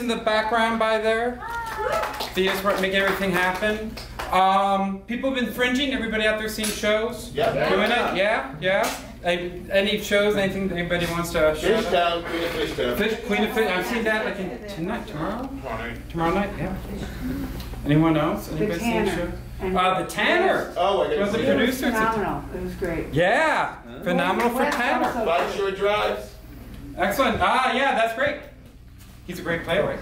in the background by there. Thea's making everything happen. Um, people have been fringing. Everybody out there seeing shows? Yeah. Doing it? Yeah, yeah. Any, any shows? Anything anybody wants to show? Fishtown, Queen of Fishtown. Fish, Queen of Fish. I've seen that like in, tonight, tomorrow, Tomorrow tomorrow night. Yeah. Anyone else? Anybody seen the show? And- Uh, the Tanner. Oh, I Was gotta the see It it. was phenomenal. It was great. Yeah, phenomenal for Tanner. episode- Five Shore Drive. Excellent. Ah, yeah, that's great. He's a great playwright.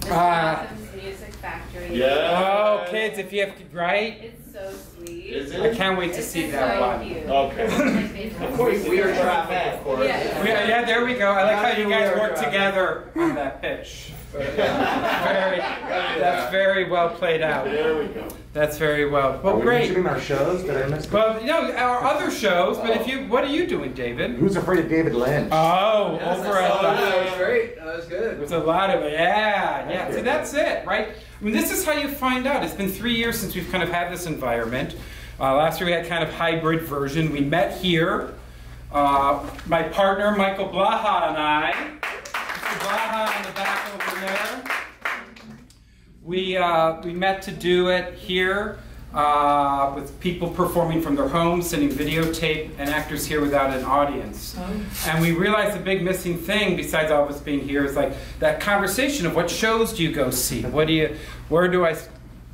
This Uh, Awesome Music Factory. Oh, kids, if you have to, right? It's so sweet. Is I can't wait to It's see just that so one. cute. Okay. It's my favorite. Of course, we are traffic, of course. Yeah. Yeah, yeah, there we go. I like how you guys work together on that pitch. Very, that's very well played out. There we go. That's very well. Are Well, we great. mentioning our shows? Did I miss? Well, you know, our other shows, but if you, what are you doing, David? Who's afraid of David Lynch? Oh, Yes, over I at the. that. That was great. That was good. There's a lot of it. Yeah, yeah. See, that's it, right? I mean, this is how you find out. It's been three years since we've kind of had this environment. Uh, last year we had kind of hybrid version. We met here. Uh, my partner Michael Blaha and I. Blaha in the back over there. We uh, we met to do it here uh, with people performing from their homes, sending videotape, and actors here without an audience. And we realized the big missing thing, besides all of us being here, is like that conversation of what shows do you go see? What do you, where do I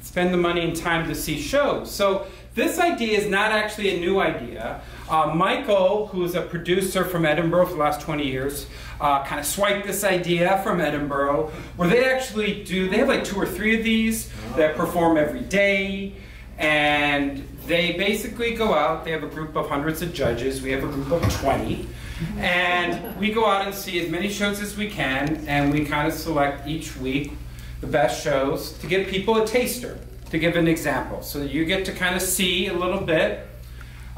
spend the money and time to see shows? So this idea is not actually a new idea. Uh, Michael, who is a producer from Edinburgh for the last 20 years, uh, kind of swiped this idea from Edinburgh, where they actually do, they have like two or three of these that perform every day. And they basically go out, they have a group of hundreds of judges, we have a group of 20. And we go out and see as many shows as we can, and we kind of select each week the best shows to give people a taster, to give an example, so you get to kind of see a little bit,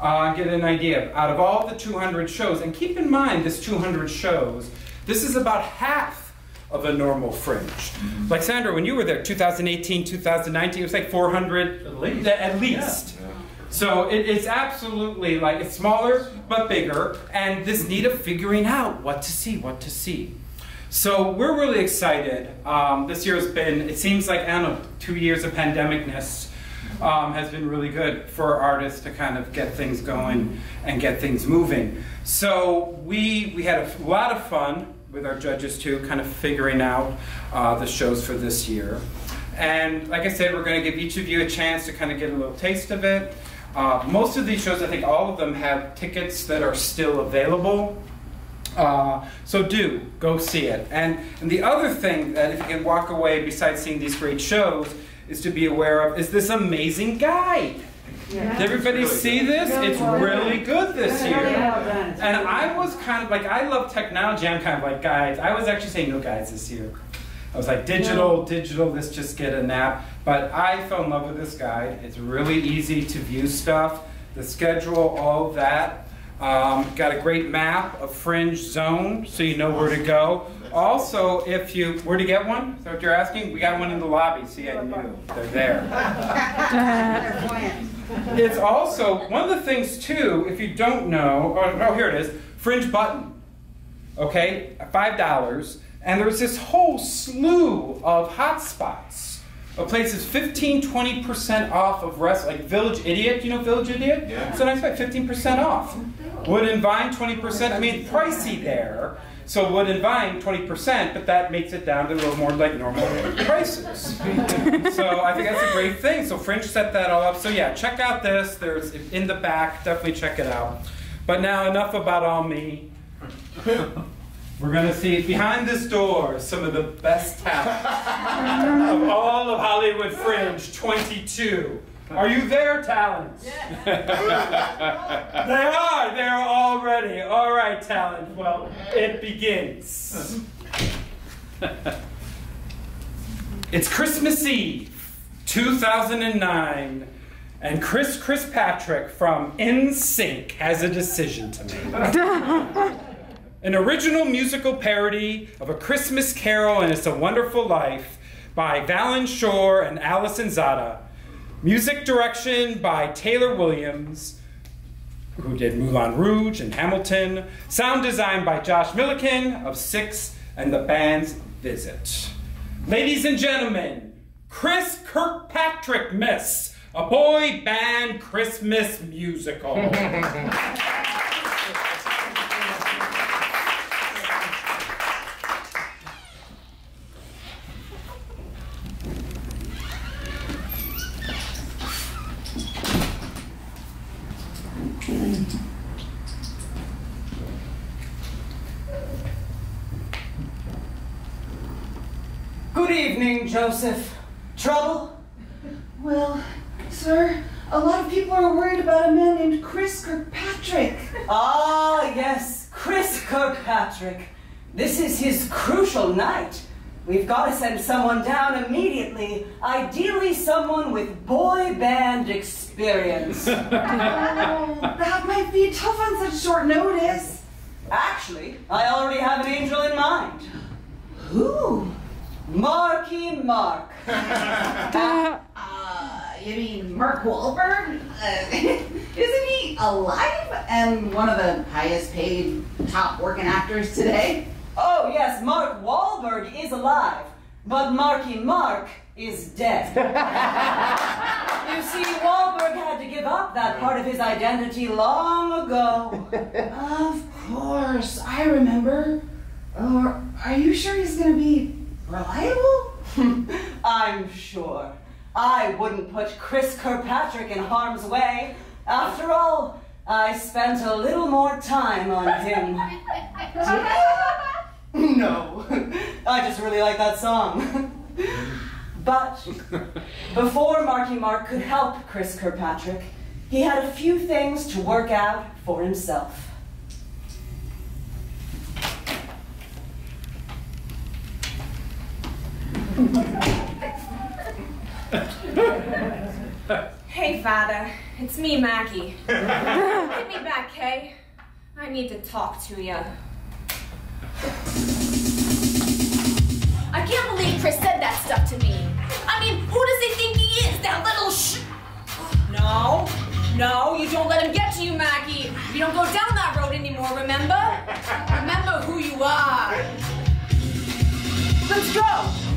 uh, get an idea. Out of all the 200 shows, and keep in mind this 200 shows, this is about half of a normal fringe. Like Sandra, when you were there, 2018, 2019, it was like 400 At least. At least. So it, it's absolutely like it's smaller but bigger, and this need of figuring out what to see, what to see. So we're really excited. Um, this year has been, it seems like, I don't know, two years of pandemicness um, has been really good for artists to kind of get things going and get things moving. So we, we had a lot of fun with our judges too, kind of figuring out uh, the shows for this year. And like I said, we're going to give each of you a chance to kind of get a little taste of it. Uh, most of these shows, I think all of them have tickets that are still available. Uh, so do go see it. And, and the other thing that if you can walk away besides seeing these great shows is to be aware of is this amazing guide. Yeah. Did everybody see this? Really It's well done. really good this year. well And I was kind of like, I love technology. I'm kind of like guides. I was actually saying no guides this year. I was like, digital, digital, let's just get a nap. But I fell in love with this guide. It's really easy to view stuff, the schedule, all that. Um, got a great map of fringe zone, so you know where to go. Also, if you were to get one? Is that what you're asking? We got one in the lobby. See, I knew they're there. It's also one of the things too. If you don't know, oh, oh here it is, fringe button. Okay, five dollars, and there's this whole slew of hotspots of places 15, 20 percent off of rest, like Village Idiot. You know Village Idiot? Yeah. So nice, like 15 percent off. Wood and Vine 20 percent. I mean, pricey there. So Wood and Vine 20 percent, but that makes it down to a little more like normal prices. so I think that's a great thing. So Fringe set that all up. So yeah, check out this. There's in the back. Definitely check it out. But now enough about all me. We're gonna see behind this door some of the best talent of all of Hollywood Fringe 22. Are you there, talents? they are. They're all ready. All right, talent. Well, it begins. it's Christmas Eve, 2009, and Chris Kirkpatrick from NSYNC has a decision to make. An original musical parody of A Christmas Carol and It's a Wonderful Life by Valen Shore and Alison Zada. Music direction by Taylor Williams, who did Moulin Rouge and Hamilton. Sound design by Josh Milliken of Six and the band's visit. Ladies and gentlemen, Chris Kirkpatrick Miss, a boy band Christmas musical. Good evening, Joseph. Trouble? Well, sir, a lot of people are worried about a man named Chris Kirkpatrick. Ah, yes, Chris Kirkpatrick. This is his crucial night. We've got to send someone down immediately, ideally someone with boy band experience. Oh, that might be tough on such short notice. Actually, I already have an angel in mind. Who? Marky Mark. Uh, you mean Mark Wahlberg? Uh, isn't he alive and one of the highest paid top working actors today? Oh, yes, Mark Wahlberg is alive, but Marky Mark is dead. you see, Wahlberg had to give up that part of his identity long ago. Of course, I remember. Or are you sure he's gonna be reliable? I'm sure. I wouldn't put Chris Kirkpatrick in harm's way. After all, I spent a little more time on him. no, I just really like that song. but before Marky Mark could help Chris Kirkpatrick, he had a few things to work out for himself. Hey, Father. It's me, Maggie. Get me back, Kay. I need to talk to you. I can't believe Chris said that stuff to me. I mean, who does he think he is, that little sh... No, no, you don't let him get to you, Maggie. You don't go down that road anymore, remember? Remember who you are. Let's go.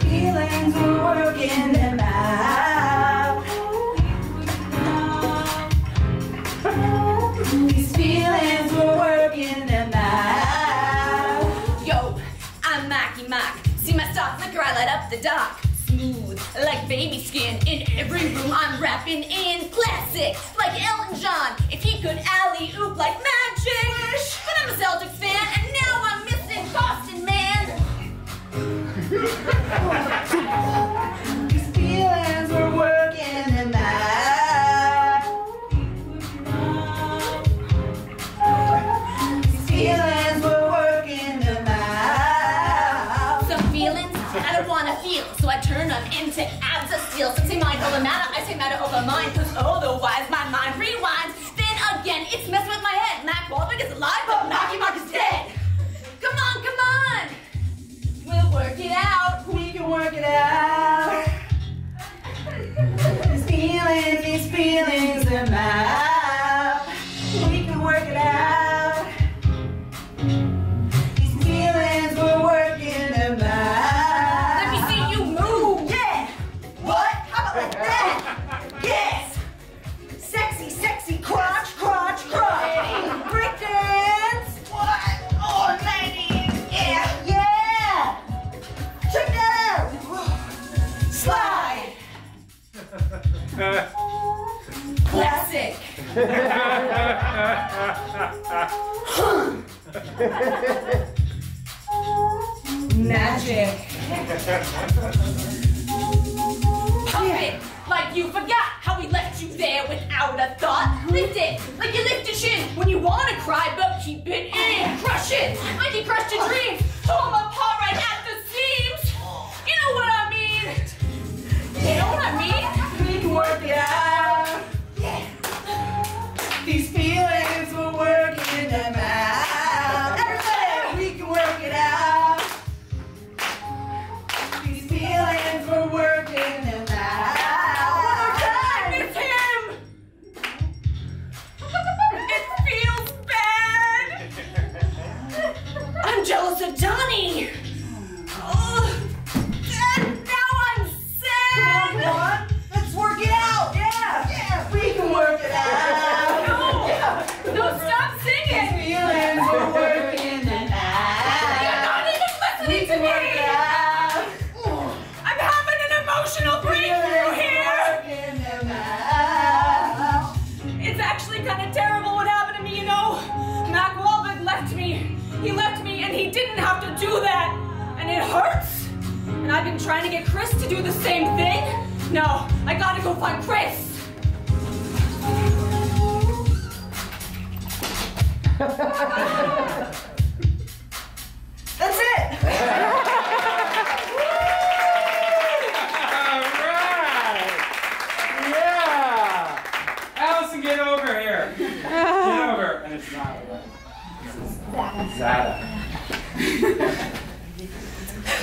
Feelings were working them out. These feelings were working them out. Yo, I'm Marky Mark. See my stock liquor, I light up the dock. Smooth, like baby skin. In every room, I'm rapping in classic, like Elton John. If he could alley oop like magic. Abs of steel. Some say mind over matter, I say matter over mind, cause otherwise my mind rewinds. Then again, it's messing with my head. Mark Wahlberg is alive, but Marky Mark is dead. Come on, come on! We'll work it out. We can work it out. These feelings, these feelings, them out. Magic. Pump it like you forgot how we left you there without a thought. Lift it like you lift your chin when you wanna cry, but keep it in. Crush it like you crushed your dreams. Pull them apart right at the seams. You know what I mean? You know what I mean? We work it out. Trying to get Chris to do the same thing. No, I gotta go find Chris. That's it. All right. Yeah. Allison, get over here. Get over. And it's not Zada.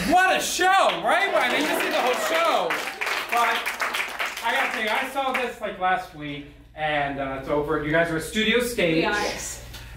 what a show, right? I mean, you see the whole show. But I gotta tell you, I saw this like last week, and uh, it's over. You guys are at Studio Stage. We are.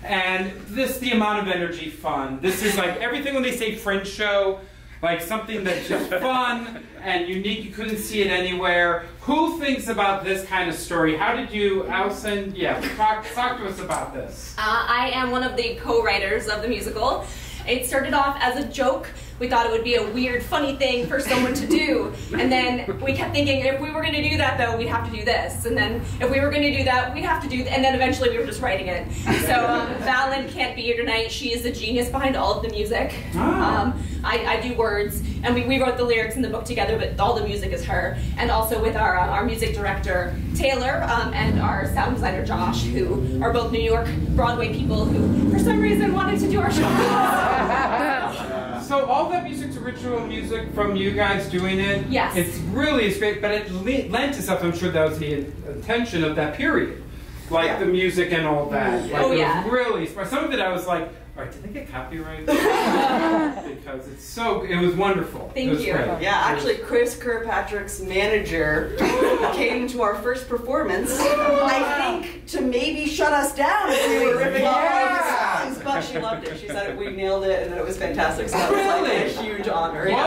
And this, the amount of energy, fun. This is like everything when they say French show, like something that's just fun and unique. You couldn't see it anywhere. Who thinks about this kind of story? How did you, Allison? Yeah, talk, talk to us about this. Uh, I am one of the co-writers of the musical. It started off as a joke. We thought it would be a weird, funny thing for someone to do. And then we kept thinking, if we were going to do that, though, we'd have to do this. And then if we were going to do that, we'd have to do. Th- and then eventually, we were just writing it. So um, Valen can't be here tonight. She is the genius behind all of the music. Ah. Um, I, I do words, and we, we wrote the lyrics in the book together, but all the music is her. And also with our uh, our music director Taylor um, and our sound designer Josh, who are both New York Broadway people who, for some reason, wanted to do our show. So all that music's original music from you guys doing it. Yes. It's really is great, but it le- lent itself. I'm sure that was the intention of that period, like Yeah. the music and all that. Mm-hmm. Like, Oh, it yeah. was really smart. Some of it I was like, all right, did they get copyright? because it's so. It was wonderful. Thank was you. Great. Yeah, actually, Chris Kirkpatrick's manager came to our first performance. I think to maybe shut us down if we were ripping off all the songs, but she loved it. She said we nailed it and that it was fantastic. So that was like a huge honor. What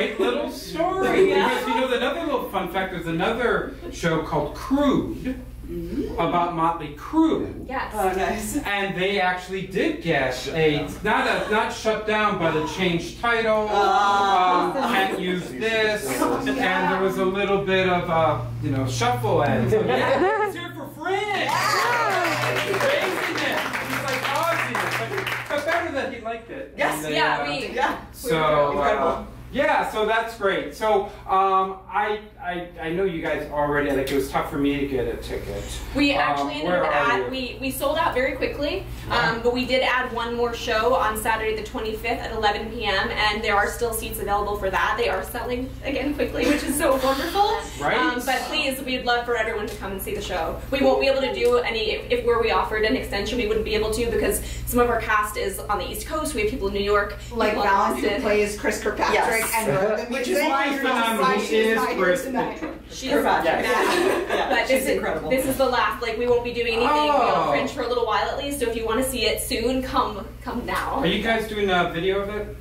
a great little story. Yeah. Because you know, another little fun fact. There's another show called Crude about Motley Crue. Yes. Oh, nice. And they actually did get a not a not shut down, but a changed title. Ah. um, can't use this, and there was a little bit of uh, you know shuffle and so, yeah, it's here for Fringe. Craziness. He's like Ozzy, but, but better that he liked it. Yes. And they, Yeah, uh, we- Yeah. so Incredible. uh, yeah, so that's great. So um, I, I I know you guys already like it was tough for me to get a ticket. We Um, actually ended where up add, we, we sold out very quickly, um, but we did add one more show on Saturday the 25th at 11 p.m. and there are still seats available for that. They are selling again quickly, which is so wonderful. Right. Um, but please, we'd love for everyone to come and see the show. We won't be able to do any if, if were we offered an extension, we wouldn't be able to because some of our cast is on the East Coast. We have people in New York, Like people Valen, who plays Chris Kirkpatrick Yes. And wrote the Which is why Who is you're phenomenal. Why is not here Chris tonight. She's Kirkpatrick. yeah. Yeah, But she's this is, incredible. This is the last. Like we won't be doing anything Oh. beyond Fringe for a little while at least. So if you want to see it soon, come come now. Are you guys doing a video of it?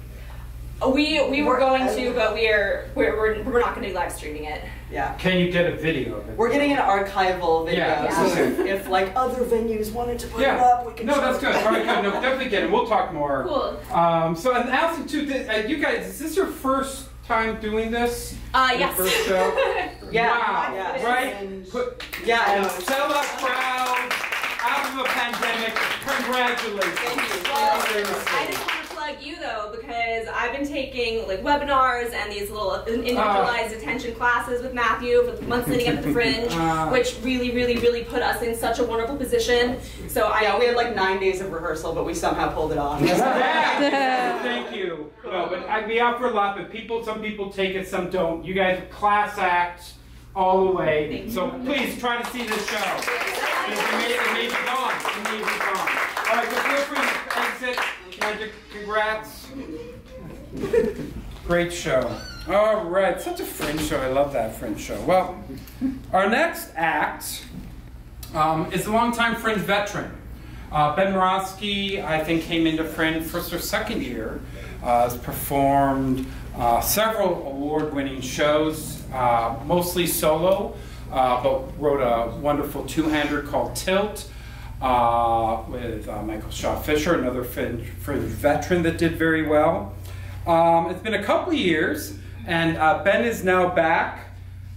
We we were going to, but we're we're we're, we're not going to be live streaming it. Yeah. Can you get a video of it? We're getting an archival video, Yeah. so if, if like other venues wanted to put it up, we can. No, that's good. All right, good. No, definitely get it. We'll talk more. Cool. Um, so, and Allison, too, did, uh, you guys, is this your first time doing this? Uh, Your yes. First show? Yeah. Wow. Yeah. Right? Put, Yeah, I and know. sell out crowd out of a pandemic. Congratulations. Thank you. Well, Thank you very much. I just want to plug you though because I've been taking like webinars and these little individualized attention classes with Matthew for the months leading up to the Fringe, Ah. which really, really, really put us in such a wonderful position. So I Yeah, we had like nine days of rehearsal, but we somehow pulled it off. Yeah, thank you. No, but I, we offer a lot, but people, some people take it, some don't. You guys class act all the way. So please try to see this show. It may, it may be gone. It may be gone. All right, so feel free to exit. Magic, congrats. Great show. All right, such a fringe show. I love that fringe show. Well, our next act um, is a longtime Fringe veteran. Uh, ben Moroski, I think, came into Fringe first or second year. Uh, has performed uh, several award-winning shows, uh, mostly solo, uh, but wrote a wonderful two-hander called Tilt uh, with uh, Michael Shaw Fisher, another Fringe, Fringe veteran that did very well. Um, it's been a couple years, and uh, Ben is now back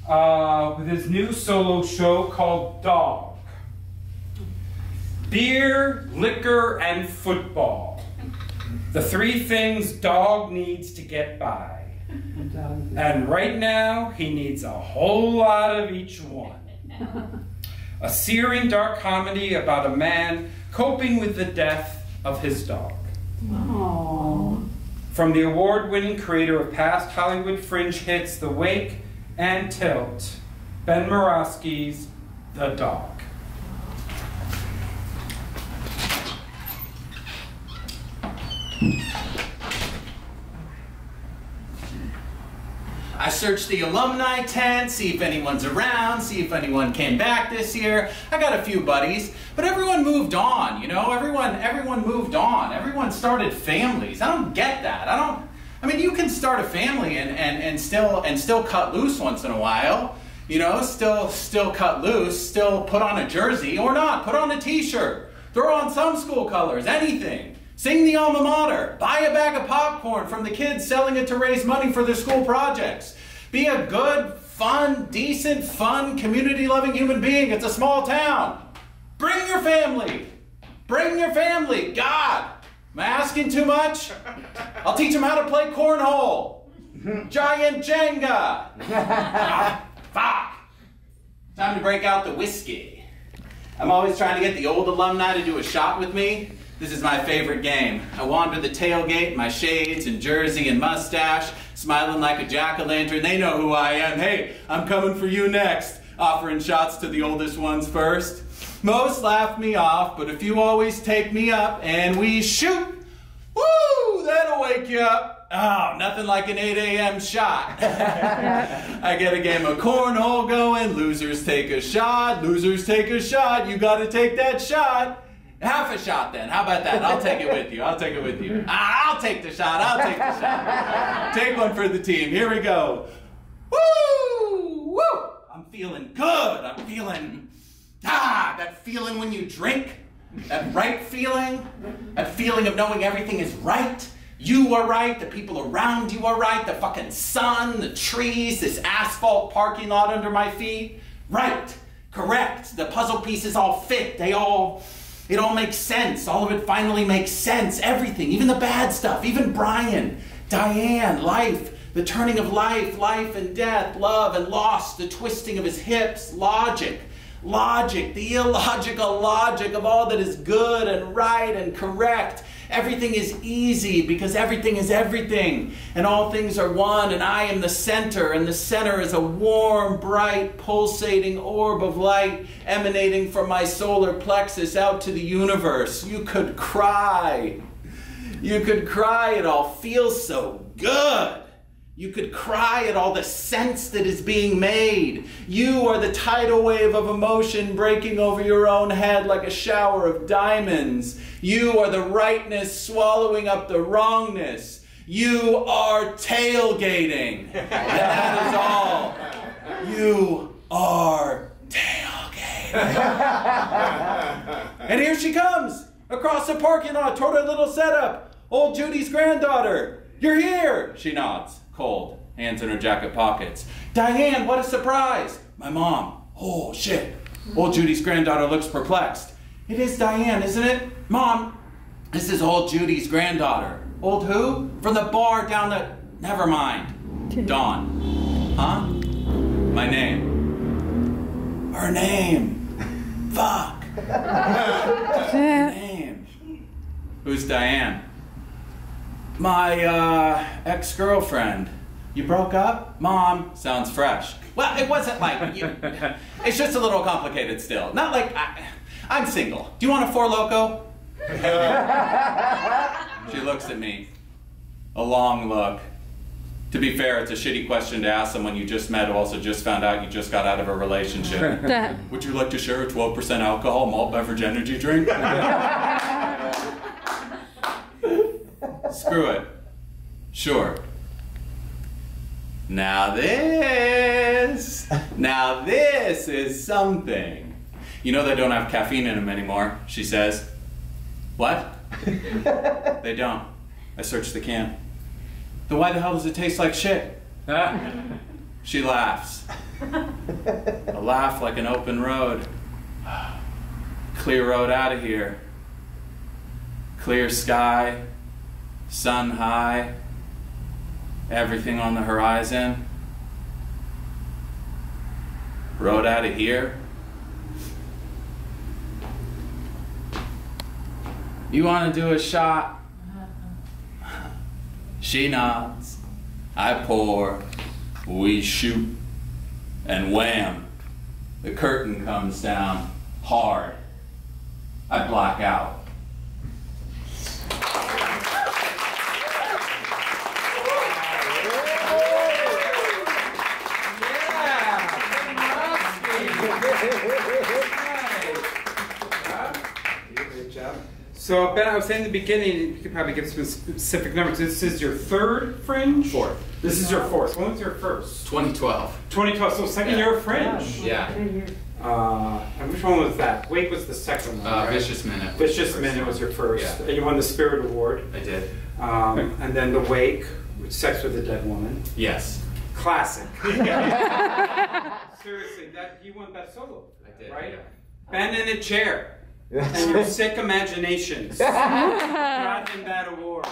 uh, with his new solo show called Dog. Beer, liquor, and football. The three things dog needs to get by. And right now, he needs a whole lot of each one. A searing dark comedy about a man coping with the death of his dog. From the award winning creator of past Hollywood fringe hits The Wake and Tilt, Ben Moroski's The Dog. I searched the alumni tent, see if anyone's around, see if anyone came back this year. I got a few buddies, but everyone moved on, you know? Everyone everyone moved on. Everyone started families. I don't get that. I don't I mean you can start a family and, and, and still and still cut loose once in a while. You know, still still cut loose, still put on a jersey or not, put on a t-shirt, throw on some school colors, anything. Sing the alma mater. Buy a bag of popcorn from the kids selling it to raise money for their school projects. Be a good, fun, decent, fun, community loving human being. It's a small town. Bring your family. Bring your family. God, am I asking too much? I'll teach them how to play cornhole. Giant Jenga. fuck. Time to break out the whiskey. I'm always trying to get the old alumni to do a shot with me. This is my favorite game. I wander the tailgate, my shades and jersey and mustache, smiling like a jack-o'-lantern. They know who I am. Hey, I'm coming for you next. Offering shots to the oldest ones first. Most laugh me off, but a few always take me up, and we shoot. Woo! That'll wake you up. Oh, nothing like an 8 a.m. shot. I get a game of cornhole going. Losers take a shot. Losers take a shot. You gotta take that shot. Half a shot then. How about that? I'll take it with you. I'll take it with you. I'll take the shot. I'll take the shot. Take one for the team. Here we go. Woo! Woo! I'm feeling good. I'm feeling ah, that feeling when you drink. That right feeling. That feeling of knowing everything is right. You are right, the people around you are right, the fucking sun, the trees, this asphalt parking lot under my feet. Right, correct. The puzzle pieces all fit. They all it all makes sense. All of it finally makes sense. Everything, even the bad stuff, even Brian, Diane, life, the turning of life, life and death, love and loss, the twisting of his hips, logic, logic, the illogical logic of all that is good and right and correct. Everything is easy because everything is everything, and all things are one, and I am the center, and the center is a warm, bright, pulsating orb of light emanating from my solar plexus out to the universe. You could cry. You could cry, it all feels so good. You could cry at all the sense that is being made. You are the tidal wave of emotion breaking over your own head like a shower of diamonds. You are the rightness swallowing up the wrongness. You are tailgating. And that is all. You are tailgating. and here she comes across the parking lot toward our little setup. Old Judy's granddaughter. You're here, she nods cold, hands in her jacket pockets. Diane, what a surprise! My mom. Oh, shit. Old Judy's granddaughter looks perplexed. It is Diane, isn't it? Mom, this is old Judy's granddaughter. Old who? From the bar down the. Never mind. Dawn. Huh? My name. Her name. Fuck. Her name. Who's Diane? My uh, ex girlfriend. You broke up? Mom, sounds fresh. Well, it wasn't like. You, it's just a little complicated still. Not like. I, I'm single. Do you want a Four Loco? she looks at me. A long look. To be fair, it's a shitty question to ask someone you just met who also just found out you just got out of a relationship. Would you like to share a 12% alcohol malt beverage energy drink? Screw it. Sure. Now this, now this is something. You know they don't have caffeine in them anymore, she says. What? they don't. I searched the can. Then why the hell does it taste like shit? she laughs. A laugh like an open road. Clear road out of here. Clear sky, sun high. everything on the horizon. Road out of here. You want to do a shot? She nods. I pour. We shoot. And wham! The curtain comes down hard. I black out. Great job. So Ben, I was saying in the beginning, you could probably give some specific numbers. This is your third Fringe? Fourth. This is your fourth. When was your first? 2012. 2012, so second Yeah. year of Fringe. Yeah. Uh, and which one was that? Wake was the second one, Uh, right? Vicious Minute. Vicious Minute was your first. Yeah. And you won the Spirit Award. I did. Um, and then The Wake, which Sex with a Dead Woman. Yes. Classic. Seriously, that you won that solo. I did. Right? yeah. Ben in a chair. And your sick imaginations. Got him that award.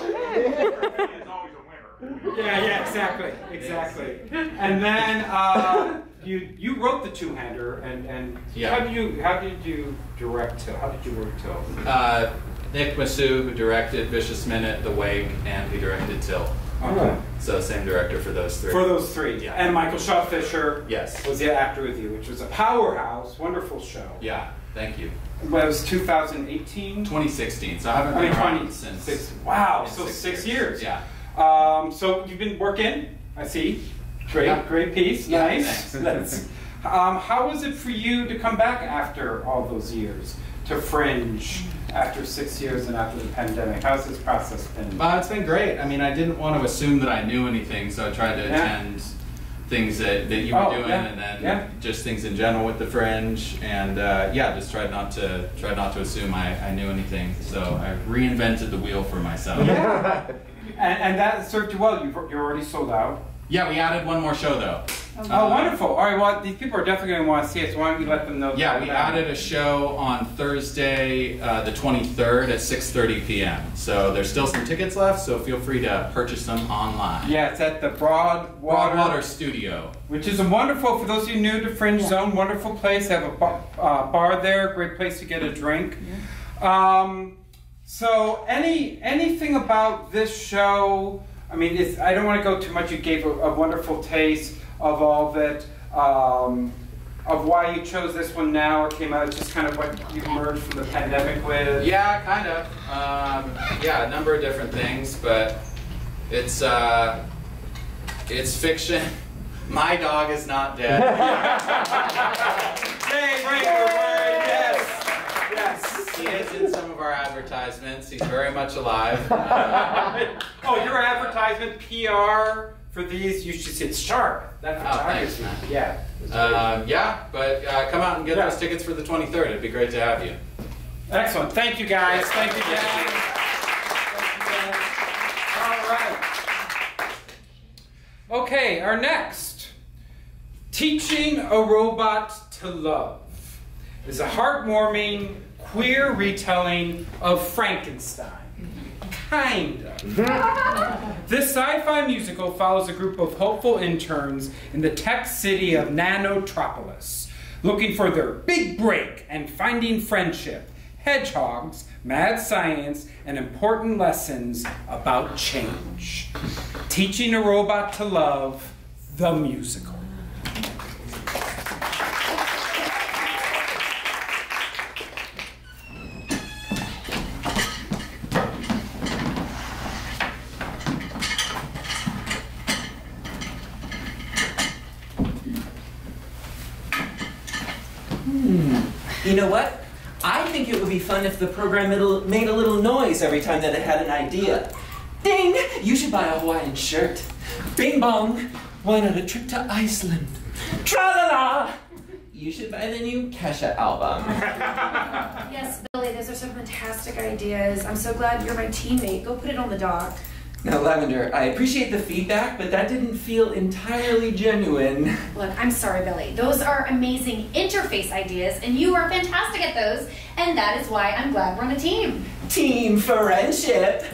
Yeah, yeah, exactly, exactly. And then uh, you you wrote the two hander, and and Yeah. how did you how did you direct Tilt? How did you work Tilt? Uh, Nick Masu, who directed Vicious Minute, The Wake, and he directed Tilt. Okay. So same director for those three. For those three, Yeah. And Michael Shaw Fisher Yes. was the actor with you, which was a powerhouse, wonderful show. Yeah. Thank you. Well, it was 2018. 2016. So I haven't I been mean, around 20 since. six. Wow, so six six years. years. Yeah. Um, so you've been working, I see. Great, Yeah. great piece. Yeah, nice. um, how was it for you to come back after all those years to Fringe after six years and after the pandemic? How's this process been? Uh, it's been great. I mean, I didn't want to assume that I knew anything, so I tried to Yeah. attend things that, that you were Oh, doing, yeah, and then yeah. just things in general with the Fringe, and uh, yeah, just tried not to tried not to assume I, I knew anything. So I reinvented the wheel for myself. Yeah. and, and that served you well. You've, you're already sold out. Yeah, we added one more show though. Oh, Uh, wonderful. All right, well, these people are definitely going to want to see it, so why don't you let them know? Yeah, we about it? added a show on Thursday, uh, the 23rd at 6:30 p.m. So there's still some tickets left, so feel free to purchase them online. Yeah, it's at the Broadwater, Broadwater Studio. which is a wonderful, for those of you new to Fringe Zone, wonderful place. They have a bar, uh, bar there, great place to get a drink. Um, so, any anything about this show? I mean, it's, I don't want to go too much. You gave a, a wonderful taste of all of it. Um, of why you chose this one now, or came out, it's just kind of what you emerged from the pandemic with. Yeah, kind of. Um, yeah, a number of different things, but it's uh, it's fiction. My dog is not dead. Yay, right, right, yes, yes. he is in some of our advertisements. He's very much alive. oh, your advertisement PR for these, you should see it's sharp. That Oh, thanks, man. Yeah. it's. Um, yeah, but uh, come out and get Yeah. those tickets for the 23rd. It'd be great to have you. Excellent. Thank you, guys. Thank you, guys. All right. Okay, our next. Teaching a Robot to Love is a heartwarming queer retelling of Frankenstein. Kind of. This sci fi musical follows a group of hopeful interns in the tech city of Nanotropolis, looking for their big break and finding friendship, hedgehogs, mad science, and important lessons about change. Teaching a Robot to Love, the musical. You know what? I think it would be fun the program made a little noise every time that it had an idea. Ding! You should buy a Hawaiian shirt. Bing bong! Why not a trip to Iceland? Tra la la! You should buy the new Kesha album. Yes, Billy, those are some fantastic ideas. I'm so glad you're my teammate. Go put it on the dock. Now, Lavender, I appreciate the feedback, but that didn't feel entirely genuine. Look, I'm sorry, Billy. Those are amazing interface ideas, and you are fantastic at those, and that is why I'm glad we're on a team. Team friendship!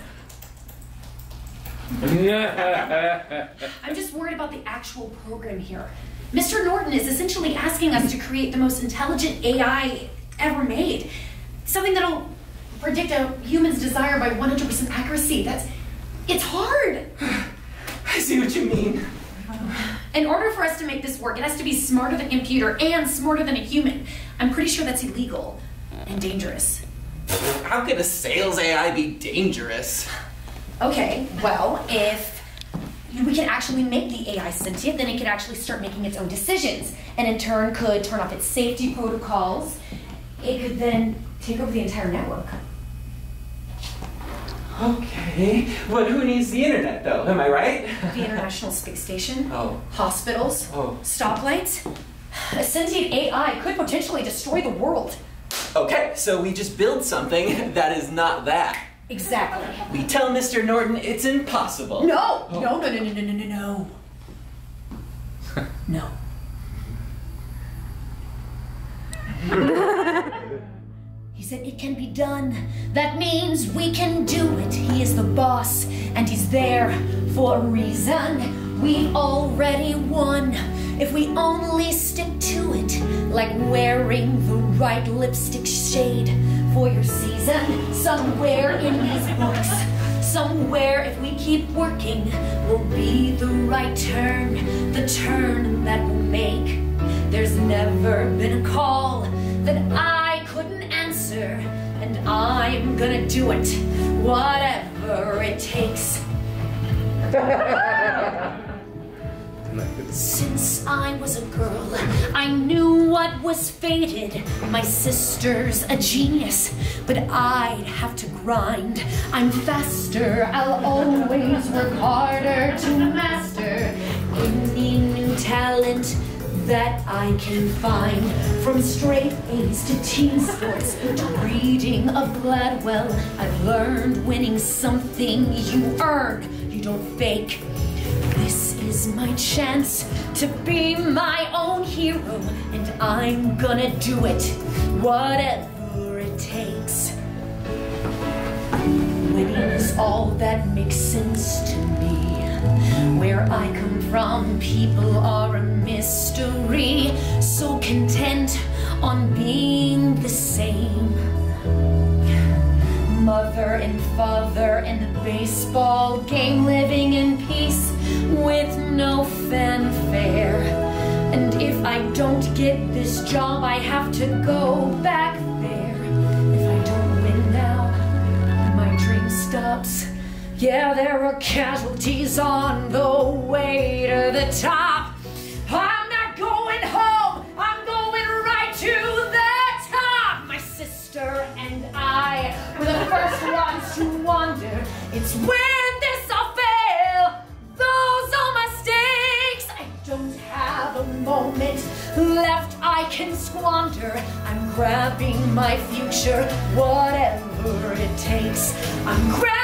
I'm just worried about the actual program here. Mr. Norton is essentially asking us to create the most intelligent AI ever made. Something that'll predict a human's desire by 100% accuracy. That's. It's hard. I see what you mean. In order for us to make this work, it has to be smarter than a computer and smarter than a human. I'm pretty sure that's illegal and dangerous. How can a sales AI be dangerous? Okay, well, if we can actually make the AI sentient, then it could actually start making its own decisions, and in turn could turn off its safety protocols. It could then take over the entire network. Okay. But who needs the internet, though? Am I right? The International Space Station, Oh. hospitals, Oh. stoplights. A sentient AI could potentially destroy the world. Okay, so we just build something that is not that. Exactly. We tell Mr. Norton it's impossible. Oh. No! No, no, no, no, no, no, no, no. No. He said it can be done. That means we can do it. He is the boss, and he's there for a reason. We already won. If we only stick to it, like wearing the right lipstick shade for your season, somewhere in these books. Somewhere, if we keep working, will be the right turn, the turn that will make. There's never been a call that I and I'm gonna do it, whatever it takes. Since I was a girl, I knew what was fated. My sister's a genius, but I'd have to grind. I'm faster, I'll always work harder to master any new talent that I can find. From straight A's to team sports to reading of Gladwell, I've learned winning something you earn, you don't fake. This is my chance to be my own hero, and I'm gonna do it, whatever it takes. Winning is all that makes sense to me. Where I come from, people are a mystery, so content on being the same. Mother and father and the baseball game, living in peace with no fanfare. And if I don't get this job, I have to go back there. If I don't win now, my dream stops. Yeah, there are casualties on the way to the top. I'm not going home, I'm going right to the top. My sister and I were the first ones to wonder. It's when this all fail, those are mistakes. I don't have a moment left I can squander. I'm grabbing my future, whatever it takes. I'm grabbing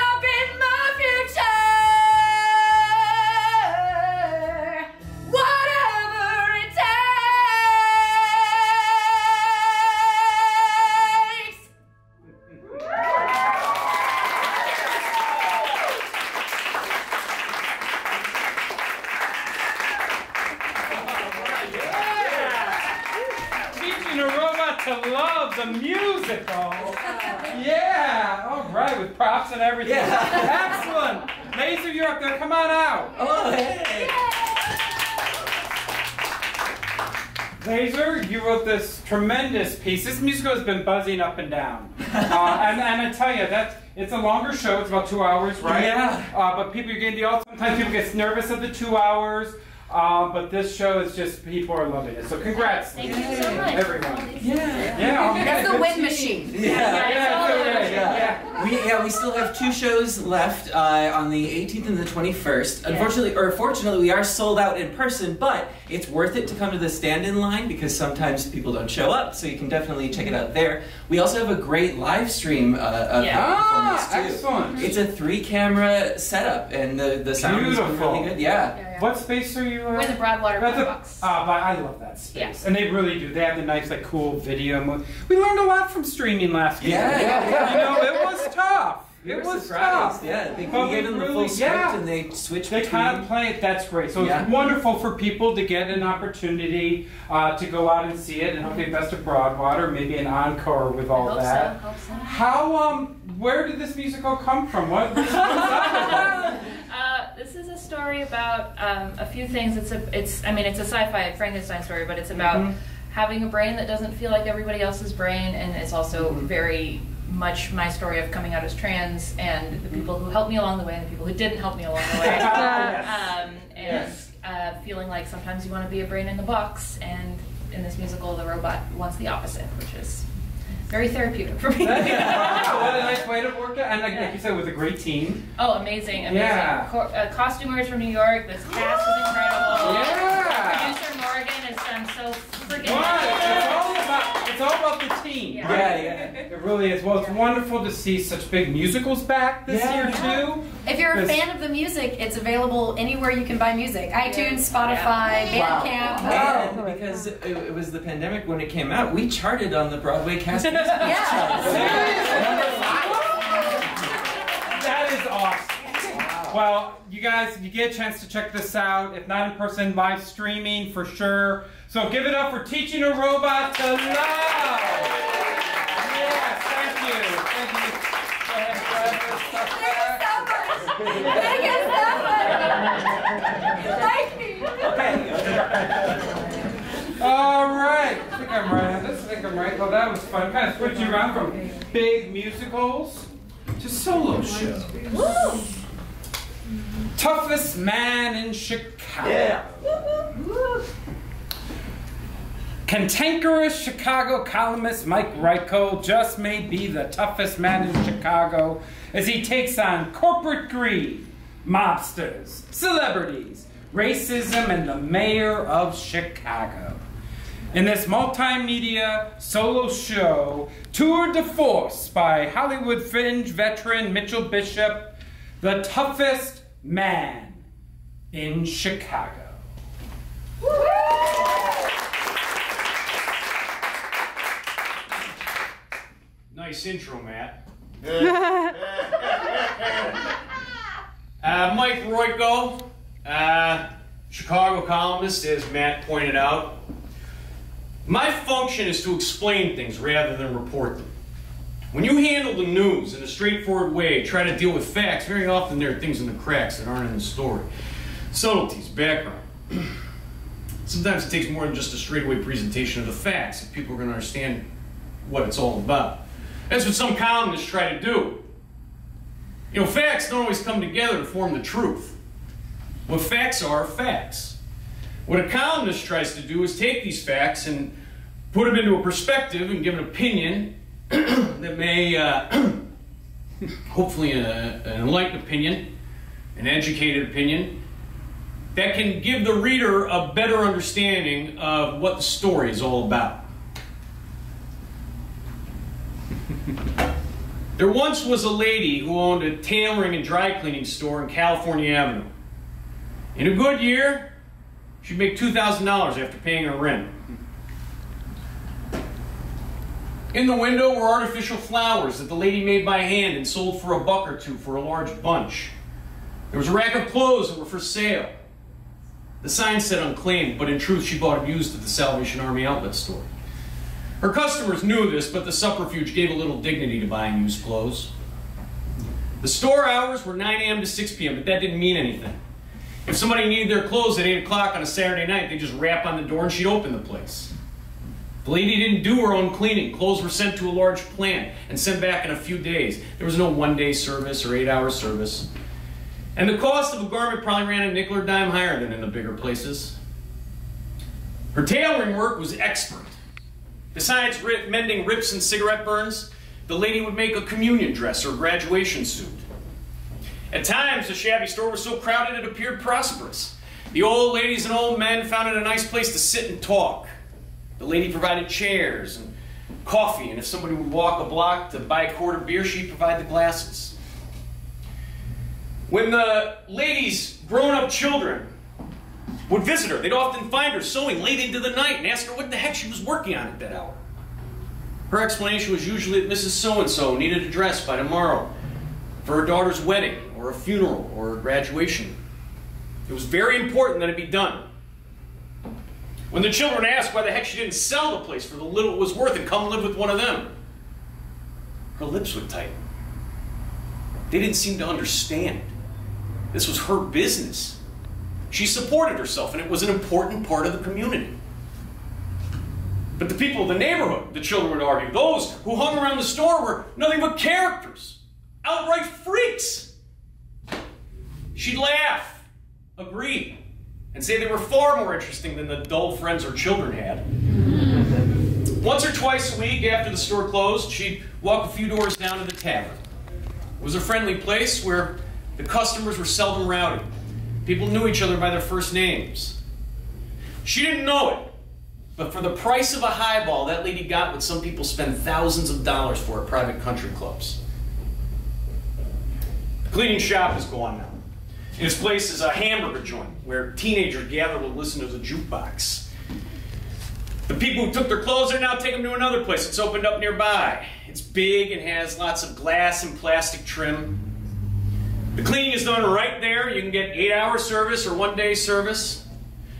piece. This musical has been buzzing up and down. Uh, and, and I tell you, that's it's a longer show. It's about two hours, right? Yeah. Uh, but people are getting the all. Sometimes people get nervous of the two hours. Uh, but this show is just people are loving it. So congrats, Thank you so much. everyone. Yeah. Yeah, okay, That's the good wind machine. Yeah. Yeah, yeah, all yeah, over. yeah, yeah. We yeah we still have two shows left uh, on the 18th and the 21st. Unfortunately, or fortunately, we are sold out in person, but it's worth it to come to the stand-in line because sometimes people don't show up. So you can definitely check it out there. We also have a great live stream uh, of Yeah. the performance Ah, too. excellent. It's a three-camera setup, and the the sound is really good. Yeah. What space are you? Uh, We're the Broadwater That's box. Ah, but I love that space, Yeah. and they really do. They have the nice, like, cool video. Mo- we learned a lot from streaming last week. Yeah, yeah, yeah. You know, it was tough. We it were was surprised. tough. Yeah, they, But gave them the full script yeah. and they switched They between. kind of play it. That's great. So Yeah. it's wonderful for people to get an opportunity uh, to go out and see it, and hopefully Best of Broadwater, maybe an encore with all hope that. so, hope so. How um, where did this musical come from? What? what's that about? Uh, this is a story about um, a few things. It's a, it's, I mean, it's a sci-fi Frankenstein story, but it's about Mhm. having a brain that doesn't feel like everybody else's brain, and it's also very much my story of coming out as trans and the people who helped me along the way and the people who didn't help me along the way. um, and uh, feeling like sometimes you want to be a brain in the box, and in this musical, the robot wants the opposite, which is very therapeutic for me. wow, what a nice way to work out. And like, like you said, with a great team. Oh, amazing, amazing. Yeah. Co- uh, costumers from New York. This cast is incredible. Yeah. Producer Morgan has done so freaking What? It's all about it's all about the team. Yeah. right? Yeah, yeah. It really is. Well, it's wonderful to see such big musicals back this Yeah. year too. If you're a Because- fan of the music, it's available anywhere you can buy music. iTunes, Spotify, Wow. Bandcamp. And because it, it was the pandemic when it came out, we charted on the Broadway cast music Yeah. Number five. That is awesome. Well, you guys, you get a chance to check this out. If not in person, live streaming for sure. So give it up for teaching a robot to love. Yes, thank you. Thank you. Go ahead, grab this stuff back. All right. I think I'm right on this. I think I'm right. Well, that was fun. Kind of switching around from big musicals to solo shows. Toughest man in Chicago. Yeah. Cantankerous Chicago columnist Mike Royko just may be the toughest man in Chicago as he takes on corporate greed, mobsters, celebrities, racism, and the mayor of Chicago. In this multimedia solo show, Tour de Force by Hollywood Fringe veteran Mitchell Bishop, the toughest man in Chicago. Nice intro, Matt. Uh, Mike Royko, uh, Chicago columnist, as Matt pointed out. My function is to explain things rather than report them. When you handle the news in a straightforward way, try to deal with facts, very often there are things in the cracks that aren't in the story. Subtleties, background. Sometimes it takes more than just a straightaway presentation of the facts if people are going to understand what it's all about. That's what some columnists try to do. You know, facts don't always come together to form the truth. What facts are, facts. What a columnist tries to do is take these facts and put them into a perspective and give an opinion that may, uh, hopefully, a, an enlightened opinion, an educated opinion, that can give the reader a better understanding of what the story is all about. There once was a lady who owned a tailoring and dry cleaning store in California Avenue. In a good year, she'd make $2,000 after paying her rent. In the window were artificial flowers that the lady made by hand and sold for a buck or two for a large bunch. There was a rack of clothes that were for sale. The sign said unclaimed, but in truth she bought them used at the Salvation Army outlet store. Her customers knew this, but the subterfuge gave a little dignity to buying used clothes. The store hours were 9 a.m. to 6 p.m., but that didn't mean anything. If somebody needed their clothes at 8 o'clock on a Saturday night, they'd just rap on the door and she'd open the place. The lady didn't do her own cleaning. Clothes were sent to a large plant and sent back in a few days. There was no one day service or eight hour service. And the cost of a garment probably ran a nickel or dime higher than in the bigger places. Her tailoring work was expert. Besides rip, mending rips and cigarette burns, the lady would make a communion dress or graduation suit. At times, the shabby store was so crowded it appeared prosperous. The old ladies and old men found it a nice place to sit and talk. The lady provided chairs and coffee, and if somebody would walk a block to buy a quart of beer, she'd provide the glasses. When the lady's grown up children would visit her, they'd often find her sewing late into the night and ask her what the heck she was working on at that hour. Her explanation was usually that Mrs. So and so needed a dress by tomorrow. for her daughter's wedding or a funeral or a graduation. It was very important that it be done. When the children asked why the heck she didn't sell the place for the little it was worth and come live with one of them, her lips would tighten. They didn't seem to understand. This was her business. She supported herself, and it was an important part of the community. But the people of the neighborhood, the children would argue, those who hung around the store were nothing but characters, outright freaks. She'd laugh, agree, and say they were far more interesting than the dull friends her children had. Once or twice a week after the store closed, she'd walk a few doors down to the tavern. It was a friendly place where the customers were seldom rowdy. People knew each other by their first names. She didn't know it, but for the price of a highball, that lady got what some people spend thousands of dollars for at private country clubs. The cleaning shop is gone now. In its place is a hamburger joint where teenagers gather to listen to the jukebox. The people who took their clothes there now take them to another place that's opened up nearby. It's big and has lots of glass and plastic trim. The cleaning is done right there. You can get eight hour service or one day service.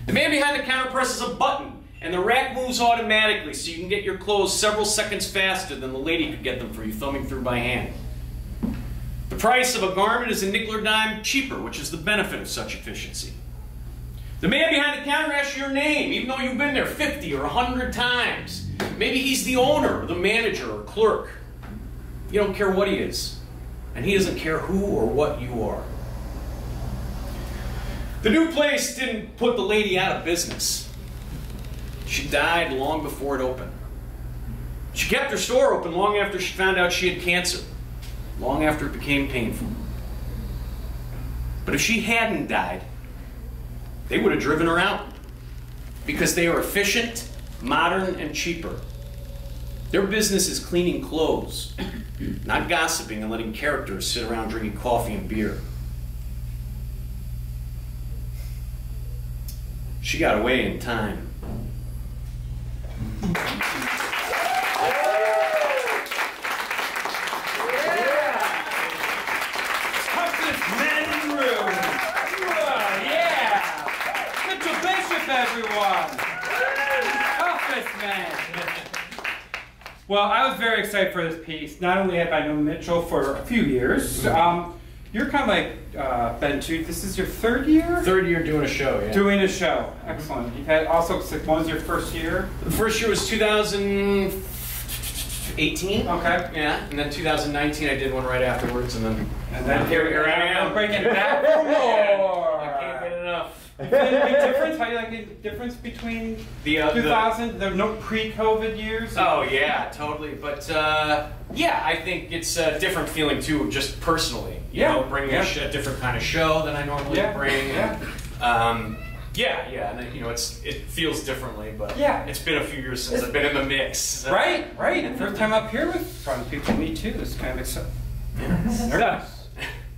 The man behind the counter presses a button and the rack moves automatically so you can get your clothes several seconds faster than the lady could get them for you thumbing through by hand. The price of a garment is a nickel or dime cheaper, which is the benefit of such efficiency. The man behind the counter asks your name, even though you've been there 50 or 100 times. Maybe he's the owner, the manager, or clerk. You don't care what he is, and he doesn't care who or what you are. The new place didn't put the lady out of business. She died long before it opened. She kept her store open long after she found out she had cancer, long after it became painful. But if she hadn't died, they would have driven her out because they are efficient, modern, and cheaper. Their business is cleaning clothes, not gossiping and letting characters sit around drinking coffee and beer. She got away in time. Everyone. Toughest man. Well, I was very excited for this piece. Not only have I known Mitchell for a few years, um, you're kind of like uh, Ben too. This is your third year. Third year doing a show, yeah. Doing a show. Excellent. You've had also. so When was your first year? The first year was 2018. Okay. Yeah, and then 2019 I did one right afterwards, and then And then here, here I am. Bringing it back for more. I can't get enough. Is there a big difference? How do you like the difference between The, uh, 2000, the, no pre-COVID years? Oh yeah, totally. But uh, yeah, I think it's a different feeling too, just personally. You Yeah, know, bringing yeah. a, sh- a different kind of show than I normally Yeah, bring. yeah. Um, yeah, yeah, and you know, it's it feels differently, but Yeah. it's been a few years since I've been in the mix. Right, right. And first time up here with front people, me too. It's kind of exciting. Nervous.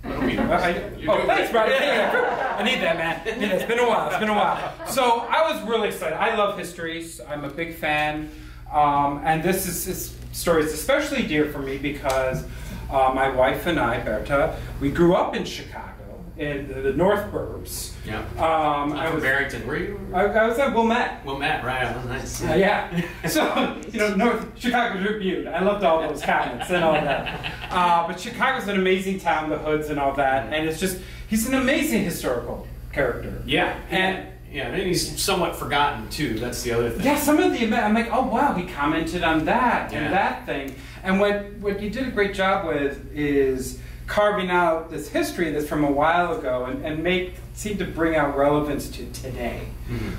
I- oh, thanks, brother. Yeah. I need that, man. It's been a while. It's been a while. So I was really excited. I love histories. I'm a big fan, um, and this is this story is especially dear for me because uh, my wife and I, Berta, we grew up in Chicago in the, the North Burbs. Yeah. Um, I'm I was Barrington. Where are you? I, I was at Wilmette. Well, Matt, right? Oh, nice. Uh, yeah. So, you know, North Chicago Tribune. I loved all those comments and all that. Uh, but Chicago's an amazing town, the hoods and all that. And it's just, he's an amazing historical character. Yeah, And- and yeah, and he's somewhat forgotten too. That's the other thing. Yeah, some of the, I'm like, oh wow, he commented on that Yeah. and that thing. And what, what you did a great job with is carving out this history that's from a while ago and, and make, seem to bring out relevance to today.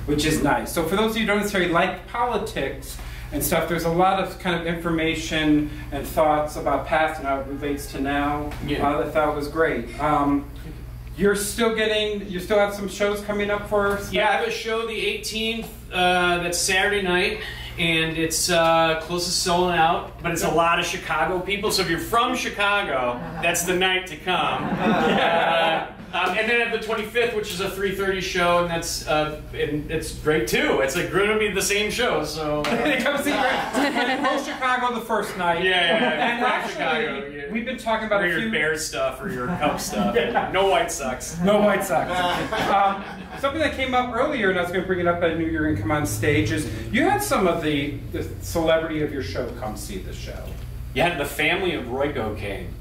which is nice. So for those of you who don't necessarily like politics and stuff, there's a lot of kind of information and thoughts about past and how it relates to now. Yeah. Uh, that I thought was great. Um, you're still getting, you still have some shows coming up for us? Yeah, I have a show the 18th. Uh, that's Saturday night, and it's uh, close to selling out. But it's a lot of Chicago people. So if you're from Chicago, that's the night to come. Uh, Um, and then at the 25th, which is a 3:30 show, and that's uh, and it's great too. It's like going to be the same show, so. Uh, Come see Greg. Pro Chicago the first night. Yeah, yeah, yeah. And actually, Chicago, yeah. we've been talking about or a your few. Bears stuff or your Cubs stuff. Yeah. No White Sox. No White Sox. um, something that came up earlier, and I was going to bring it up. I knew you were going to come on stage. Is you had some of the, the celebrity of your show come see the show. Yeah, the family of Royko came.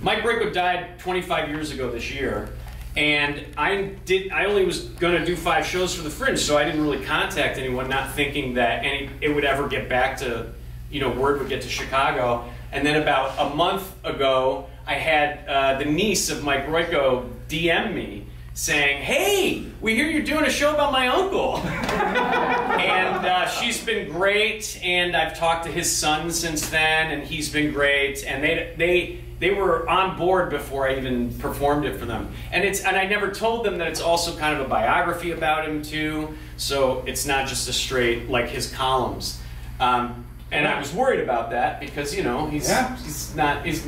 Mike Royko died 25 years ago this year, and I did. I only was going to do five shows for the Fringe, so I didn't really contact anyone, not thinking that any it would ever get back to, you know, word would get to Chicago. And then about a month ago, I had uh, the niece of Mike Royko DM me saying, "Hey, we hear you're doing a show about my uncle." and uh, she's been great, and I've talked to his son since then, and he's been great. And they they they were on board before I even performed it for them. And it's and I never told them that it's also kind of a biography about him too. So it's not just a straight like his columns. Um, and I was worried about that because you know he's Yeah. he's not he's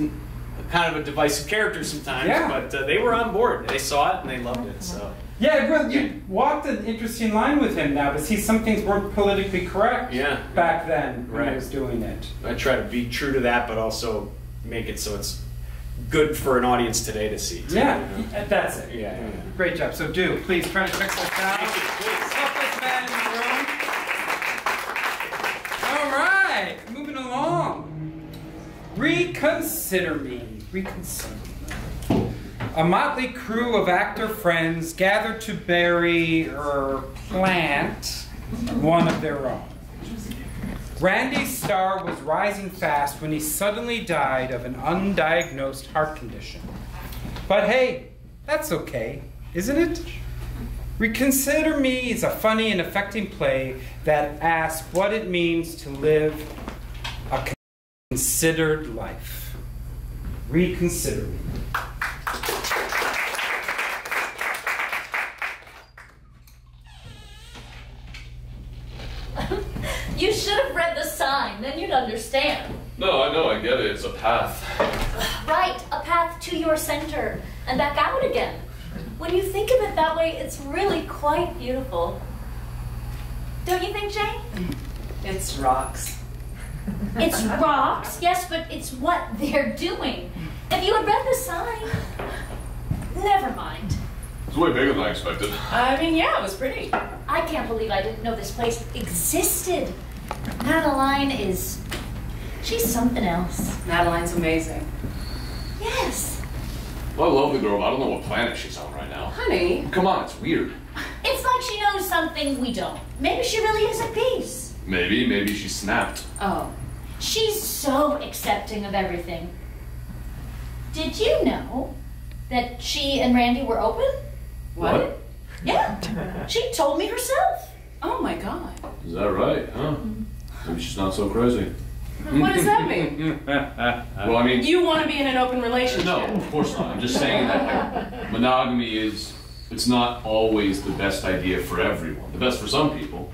kind of a divisive character sometimes. Yeah. But uh, they were on board. They saw it and they loved it. So. Yeah, well, you walked an interesting line with him now to see some things weren't politically correct Yeah. back then when Right. he was doing it. I try to be true to that, but also make it so it's good for an audience today to see. too, Yeah, you know? that's it. Yeah, yeah. Great job. So do please try to fix this now. Thank you, please. Toughest man in the room. All right, moving along. Reconsider me. Reconsider me. A motley crew of actor friends gathered to bury or plant one of their own. Randy's star was rising fast when he suddenly died of an undiagnosed heart condition. But hey, that's okay, isn't it? Reconsider Me is a funny and affecting play that asks what it means to live a considered life. Reconsider Me. You should have read the sign, then you'd understand. No, I know, I get it. It's a path. Right, a path to your center and back out again. When you think of it that way, it's really quite beautiful. Don't you think, Jane? It's rocks. It's rocks, yes, but it's what they're doing. If you had read the sign, never mind. It's way bigger than I expected. I mean, yeah, it was pretty. I can't believe I didn't know this place existed. Madeline is. She's something else. Madeline's amazing. Yes. Well, I love the girl, but I don't know what planet she's on right now. Honey. Come on, it's weird. It's like she knows something we don't. Maybe she really is at peace. Maybe, maybe she snapped. Oh. She's so accepting of everything. Did you know that she and Randy were open? What? Yeah. She told me herself. Oh my god. Is that right, huh? Mm-hmm. Maybe she's not so crazy. What does that mean? Well, I mean, You want to be in an open relationship? no, of course not. I'm just saying that monogamy is, it's not always the best idea for everyone. The best for some people.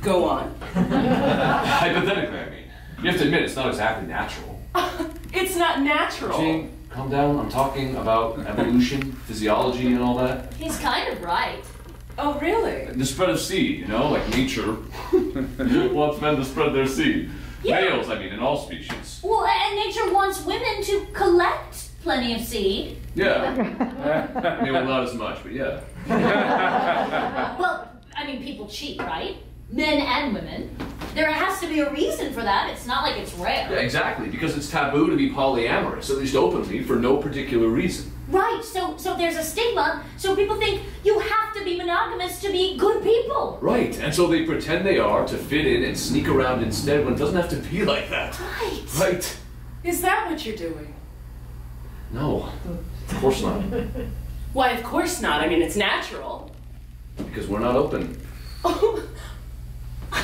Go on. Hypothetically, I mean. You have to admit, it's not exactly natural. It's not natural. Jane, calm down. I'm talking about evolution, physiology, and all that. He's kind of right. Oh, really? The spread of seed, you know, like nature wants men to spread their seed. Yeah. Males, I mean, in all species. Well, and nature wants women to collect plenty of seed. Yeah. Maybe not as much, but yeah. Well, I mean, people cheat, right? Men and women. There has to be a reason for that. It's not like it's rare. Yeah, exactly. Because it's taboo to be polyamorous, at least openly, for no particular reason. Right, so so there's a stigma, so people think you have to be monogamous to be good people. Right, and so they pretend they are to fit in and sneak around instead when it doesn't have to be like that. Right. Right. Is that what you're doing? No, of course not. Why, of course not. I mean, it's natural. Because we're not open. Oh.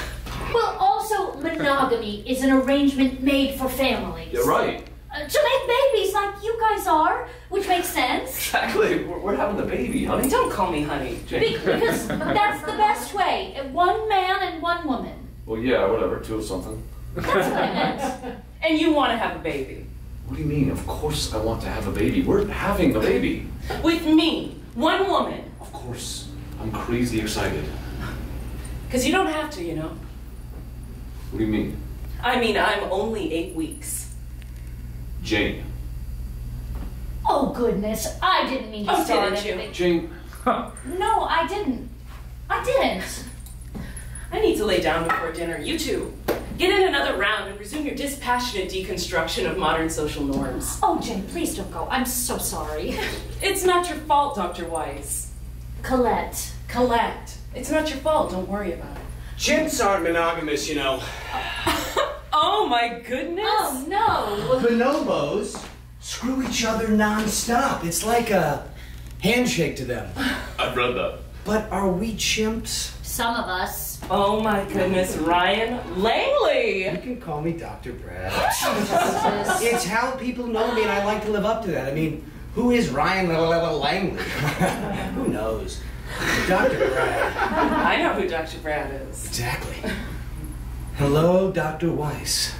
well, also monogamy is an arrangement made for families. You're right. To make babies like you guys are, which makes sense. Exactly. We're, we're having the baby, honey. Don't call me honey. Be- because that's the best way. One man and one woman. Well, yeah, whatever. Two of something. That's what I meant. And you want to have a baby. What do you mean? Of course I want to have a baby. We're having a baby. With me. One woman. Of course. I'm crazy excited. Because you don't have to, you know. What do you mean? I mean, I'm only eight weeks. Jane. Oh goodness, I didn't mean to Oh, start didn't you? anything. Jane. No, I didn't. I didn't. I need to lay down before dinner. You too. Get in another round and resume your dispassionate deconstruction of modern social norms. Oh, Jane, please don't go. I'm so sorry. It's not your fault, Dr. Weiss. Colette. Colette. It's not your fault. Don't worry about it. Chimps aren't monogamous, you know. Oh my goodness. Oh no. Bonobos screw each other nonstop. It's like a handshake to them. I've read that. But are we chimps? Some of us. Oh my goodness, Ryan Langley. You can call me Dr. Brad. it's how people know me, and I like to live up to that. I mean, who is Ryan Langley? who knows? Dr. Brad. I know who Dr. Brad is. Exactly. Hello, Dr. Weiss.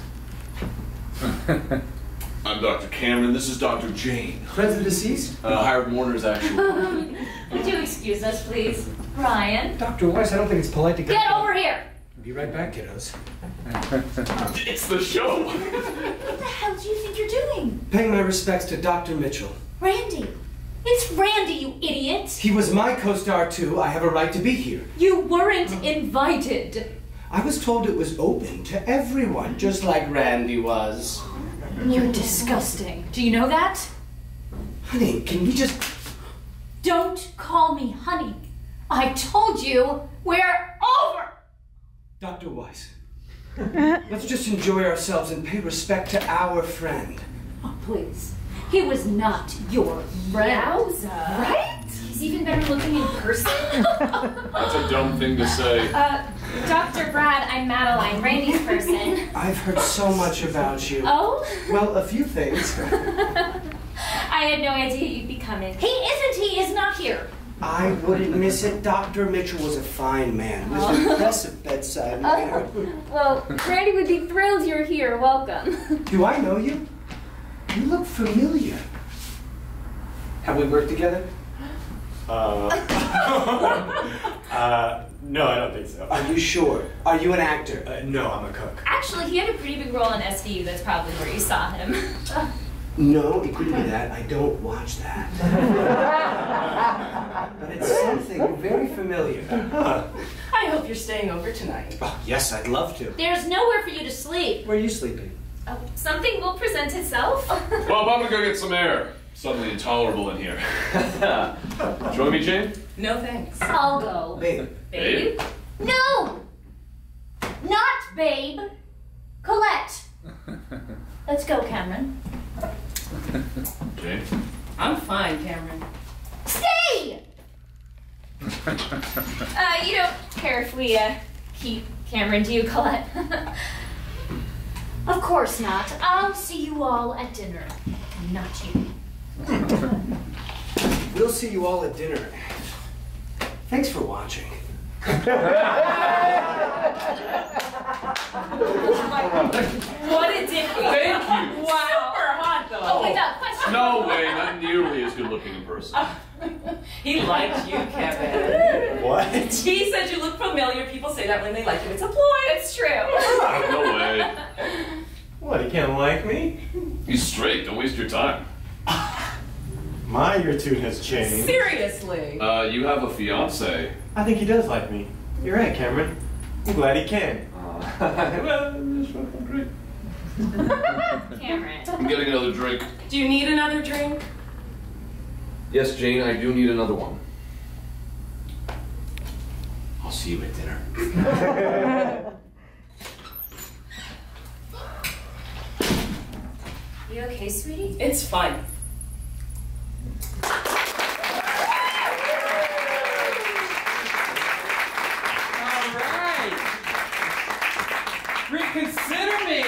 I'm Dr. Cameron. This is Dr. Jane. Friends of the deceased? Uh, hired Warner's actually. Would you excuse us, please? Ryan. Dr. Weiss, I don't think it's polite to go. Get over here! Be right back, kiddos. it's the show. What the hell do you think you're doing? Paying my respects to Dr. Mitchell. Randy. It's Randy, you idiot! He was my co-star too. I have a right to be here. You weren't invited. I was told it was open to everyone, just like Randy was. You're disgusting. Do you know that? Honey, can we just... Don't call me honey. I told you we're over! Dr. Weiss, let's just enjoy ourselves and pay respect to our friend. Oh, please. He was not your friend. Yowza. Right? He's even better looking in person. That's a dumb thing to say. Uh, Dr. Brad, I'm Madeline, Randy's person. I've heard so much about you. Oh? Well, a few things. I had no idea you'd be coming. He isn't. He is not here. I wouldn't miss it. Dr. Mitchell was a fine man with an impressive bedside manner. Well, Randy would be thrilled you're here. Welcome. Do I know you? You look familiar. Have we worked together? Uh, uh, no, I don't think so. Are you sure? Are you an actor? Uh, no, I'm a cook. Actually, he had a pretty big role in SVU. That's probably where you saw him. No, it couldn't be that. I don't watch that. but it's something very familiar. I hope you're staying over tonight. Oh, yes, I'd love to. There's nowhere for you to sleep. Where are you sleeping? Oh, something will present itself. Well, I'm gonna go get some air. Suddenly intolerable in here. Join me, Jane? No thanks. I'll go. Babe. Babe? No! Not babe. Colette. Let's go, Cameron. Jane? I'm fine, Cameron. Stay! Uh, you don't care if we uh, keep Cameron, do you, Colette? Of course not. I'll see you all at dinner. Not you. We'll see you all at dinner. Thanks for watching. What a dick. Thank you. Wow. Super hot though. oh, wait, that question. No way, not nearly as good looking in person. He liked you, Kevin. What? He said you look familiar. People say that when they like you. It's a ploy. It's true. Ah, no way. What, he can't like me? He's straight, don't waste your time. My your tune has changed. Seriously. Uh, you have a fiance. I think he does like me. You're right, Cameron. I'm glad he can. well, this fucking great. Cameron. I'm getting another drink. Do you need another drink? Yes, Jane, I do need another one. I'll see you at dinner. You okay, sweetie? It's fine. All right. Reconsider me.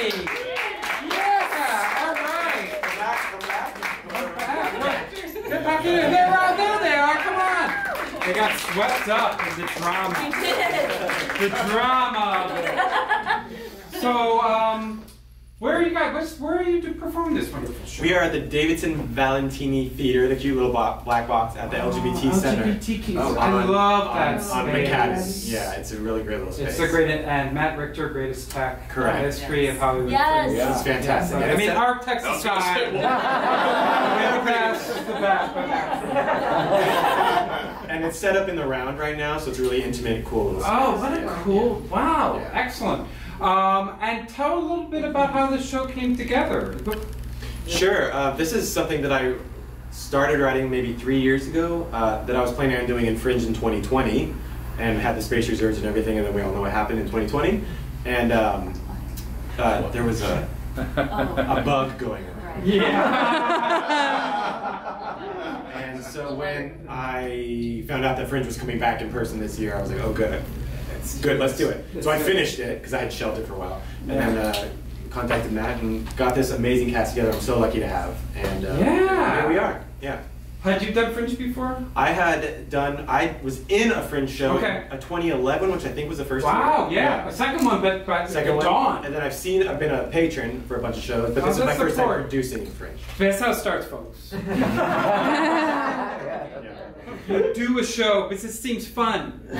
Yeah. All right. Come back, come back. Get back in. There, are, there they are. Come on. They got swept up in the drama. The drama. So, um, Where are you guys? Where are you to perform this wonderful show? We are at the Davidson Valentini Theater, the cute little bo- black box at the oh, LGBT Center. LGBTQ. Oh, I on- love that On space. McCadden. Yeah, it's a really great little space. It's a great and Matt Richter, greatest tech Correct. history of Hollywood. Yes. Fringe. Yeah, it's fantastic. I mean, our Texas guy. was gonna side. the best the best, but that's- and it's set up in the round right now, so it's really intimate, cool little oh, space. Oh, what a Yeah. cool! Wow, excellent. Um, and tell a little bit about how the show came together. Sure. Uh, this is something that I started writing maybe three years ago uh, that I was planning on doing in Fringe in 2020 and had the space reserves and everything, and then we all know what happened in 2020. And um, uh, there was a, a bug going on. Yeah And so when I found out that Fringe was coming back in person this year, I was like, oh, good. It's good, let's do it. So I finished it because I had shelved it for a while. And then uh, contacted Matt and got this amazing cast together. I'm so lucky to have. And uh, Yeah. here we are. Yeah. Had you done Fringe before? I had done, I was in a Fringe show Okay. in a 2011, which I think was the first Wow, year. yeah, a second one, but but Second one. Dawn. And then I've seen, I've been a patron for a bunch of shows, but Oh, this is my that's first time support. producing Fringe. That's how it starts, folks. You do a show because it seems fun. it's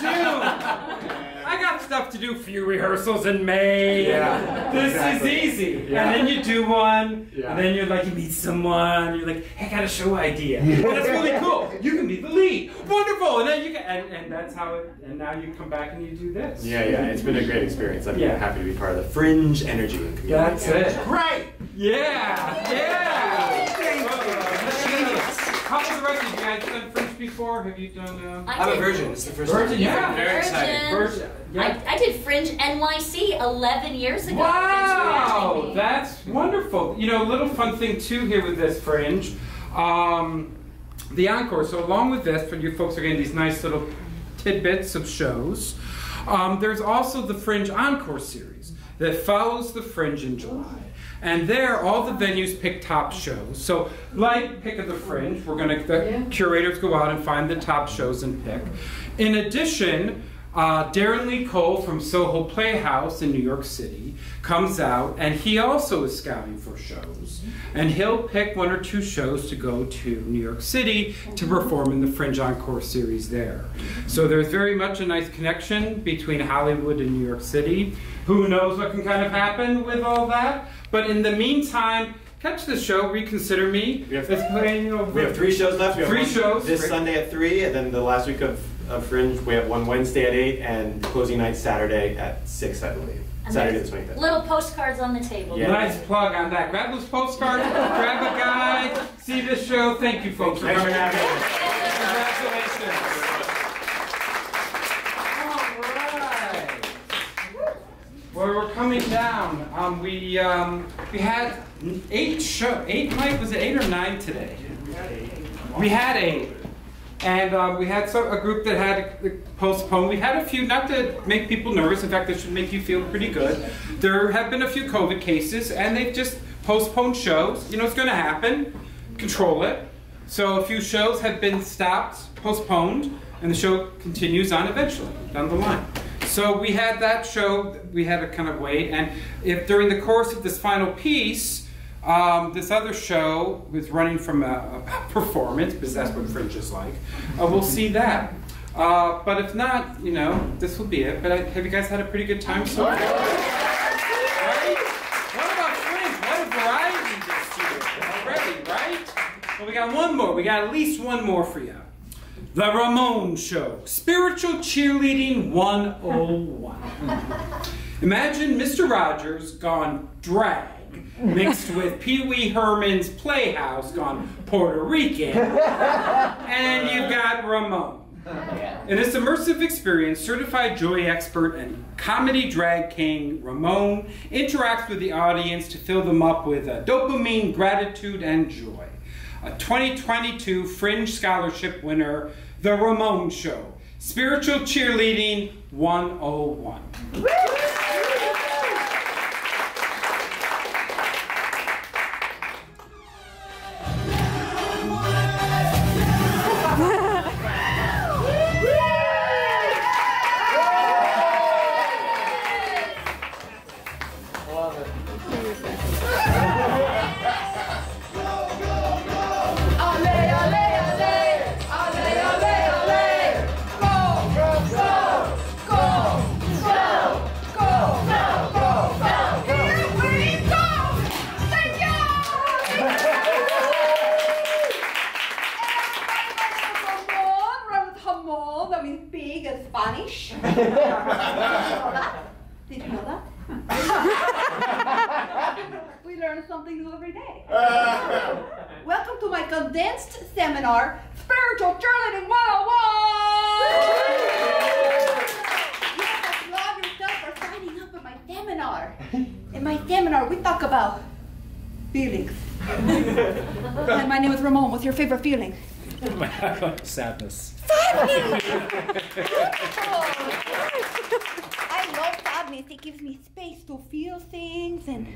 June. Got stuff to do. Few rehearsals in May. Yeah, This exactly. is easy. Yeah. And then you do one, Yeah. and then you're like, you meet someone, you're like, hey, I got a show idea. And that's really cool. You can be the lead. Wonderful. And then you can, and, and that's how it, and now you come back and you do this. Yeah, yeah, it's been a great experience. I'm Yeah. happy to be part of the Fringe energy community. That's Yeah. it. Great. Yeah. Yeah. Genius. How about the rest of you guys before? Have you done? Uh... I I have a virgin. It's the first Virgin, time. yeah. Very exciting. Virgin. Yeah. I, I did Fringe NYC 11 years ago. Wow, Thanks for having me. that's wonderful. You know, a little fun thing too here with this Fringe, um, the encore. So along with this, for you folks are getting these nice little tidbits of shows. Um, there's also the Fringe Encore series that follows the Fringe in July. And there, all the venues pick top shows. So, like Pick of the Fringe, we're going to, the curators go out and find the top shows and pick. In addition, uh, Darren Lee Cole from Soho Playhouse in New York City comes out, and he also is scouting for shows. And he'll pick one or two shows to go to New York City to perform in the Fringe Encore series there. So there's very much a nice connection between Hollywood and New York City. Who knows what can kind of happen with all that? But in the meantime, catch the show, Reconsider Me. We have, It's playing over. we have three shows left. We have Three shows. This. Sunday at 3, and then the last week of, of Fringe, we have one Wednesday at 8, and closing night Saturday at 6, I believe. And Saturday the there's 25th. Little postcards on the table. Yeah. Nice plug on that. Grab those postcards, grab a guide, see this show. Thank you, folks, for Thanks for coming out. having us. Congratulations. All right. Well, we're coming down. Um, we um, we had eight show, eight Mike was it eight or nine today? We had eight, and um, we had some, a group that had to postpone. We had a few, not to make people nervous. In fact, this should make you feel pretty good. There have been a few COVID cases, and they've just postponed shows. You know, it's going to happen. Control it. So a few shows have been stopped, postponed, and the show continues on eventually down the line. So we had that show. We had to kind of wait, and if during the course of this final piece, um, this other show was running from a, a performance, because that's what Fringe is like. Uh, we'll see that. Uh, but if not, you know, this will be it. But I, have you guys had a pretty good time so far? Right? What about Fringe? What a variety this year already, right? Well, we got one more. We got at least one more for you. The Ramon Show, Spiritual Cheerleading 101. Imagine Mr. Rogers gone drag, mixed with Pee Wee Herman's Playhouse gone Puerto Rican, and you've got Ramon. In this immersive experience, certified joy expert and comedy drag king Ramon interacts with the audience to fill them up with uh, dopamine, gratitude, and joy. A 2022 Fringe Scholarship winner, The Ramon Show, Spiritual Cheerleading 101. Condensed seminar, Spiritual Cheerleading 101! You have applaud yourself for signing up for my seminar. In my seminar, we talk about feelings. Hi, my name is Ramon. What's your favorite feeling? Sadness. I love sadness. It gives me space to feel things and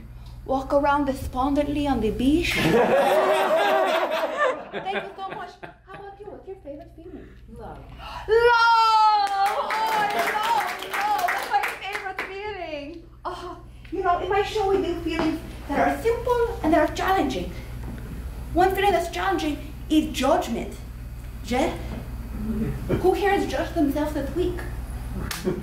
walk around despondently on the beach. Thank you so much. How about you? What's your favorite feeling? Love. Love! Oh, love love. That's my favorite feeling. Oh, you know, in my show we do feelings that are simple and that are challenging. One feeling that's challenging is judgment. Jeff, who here has judged themselves this week?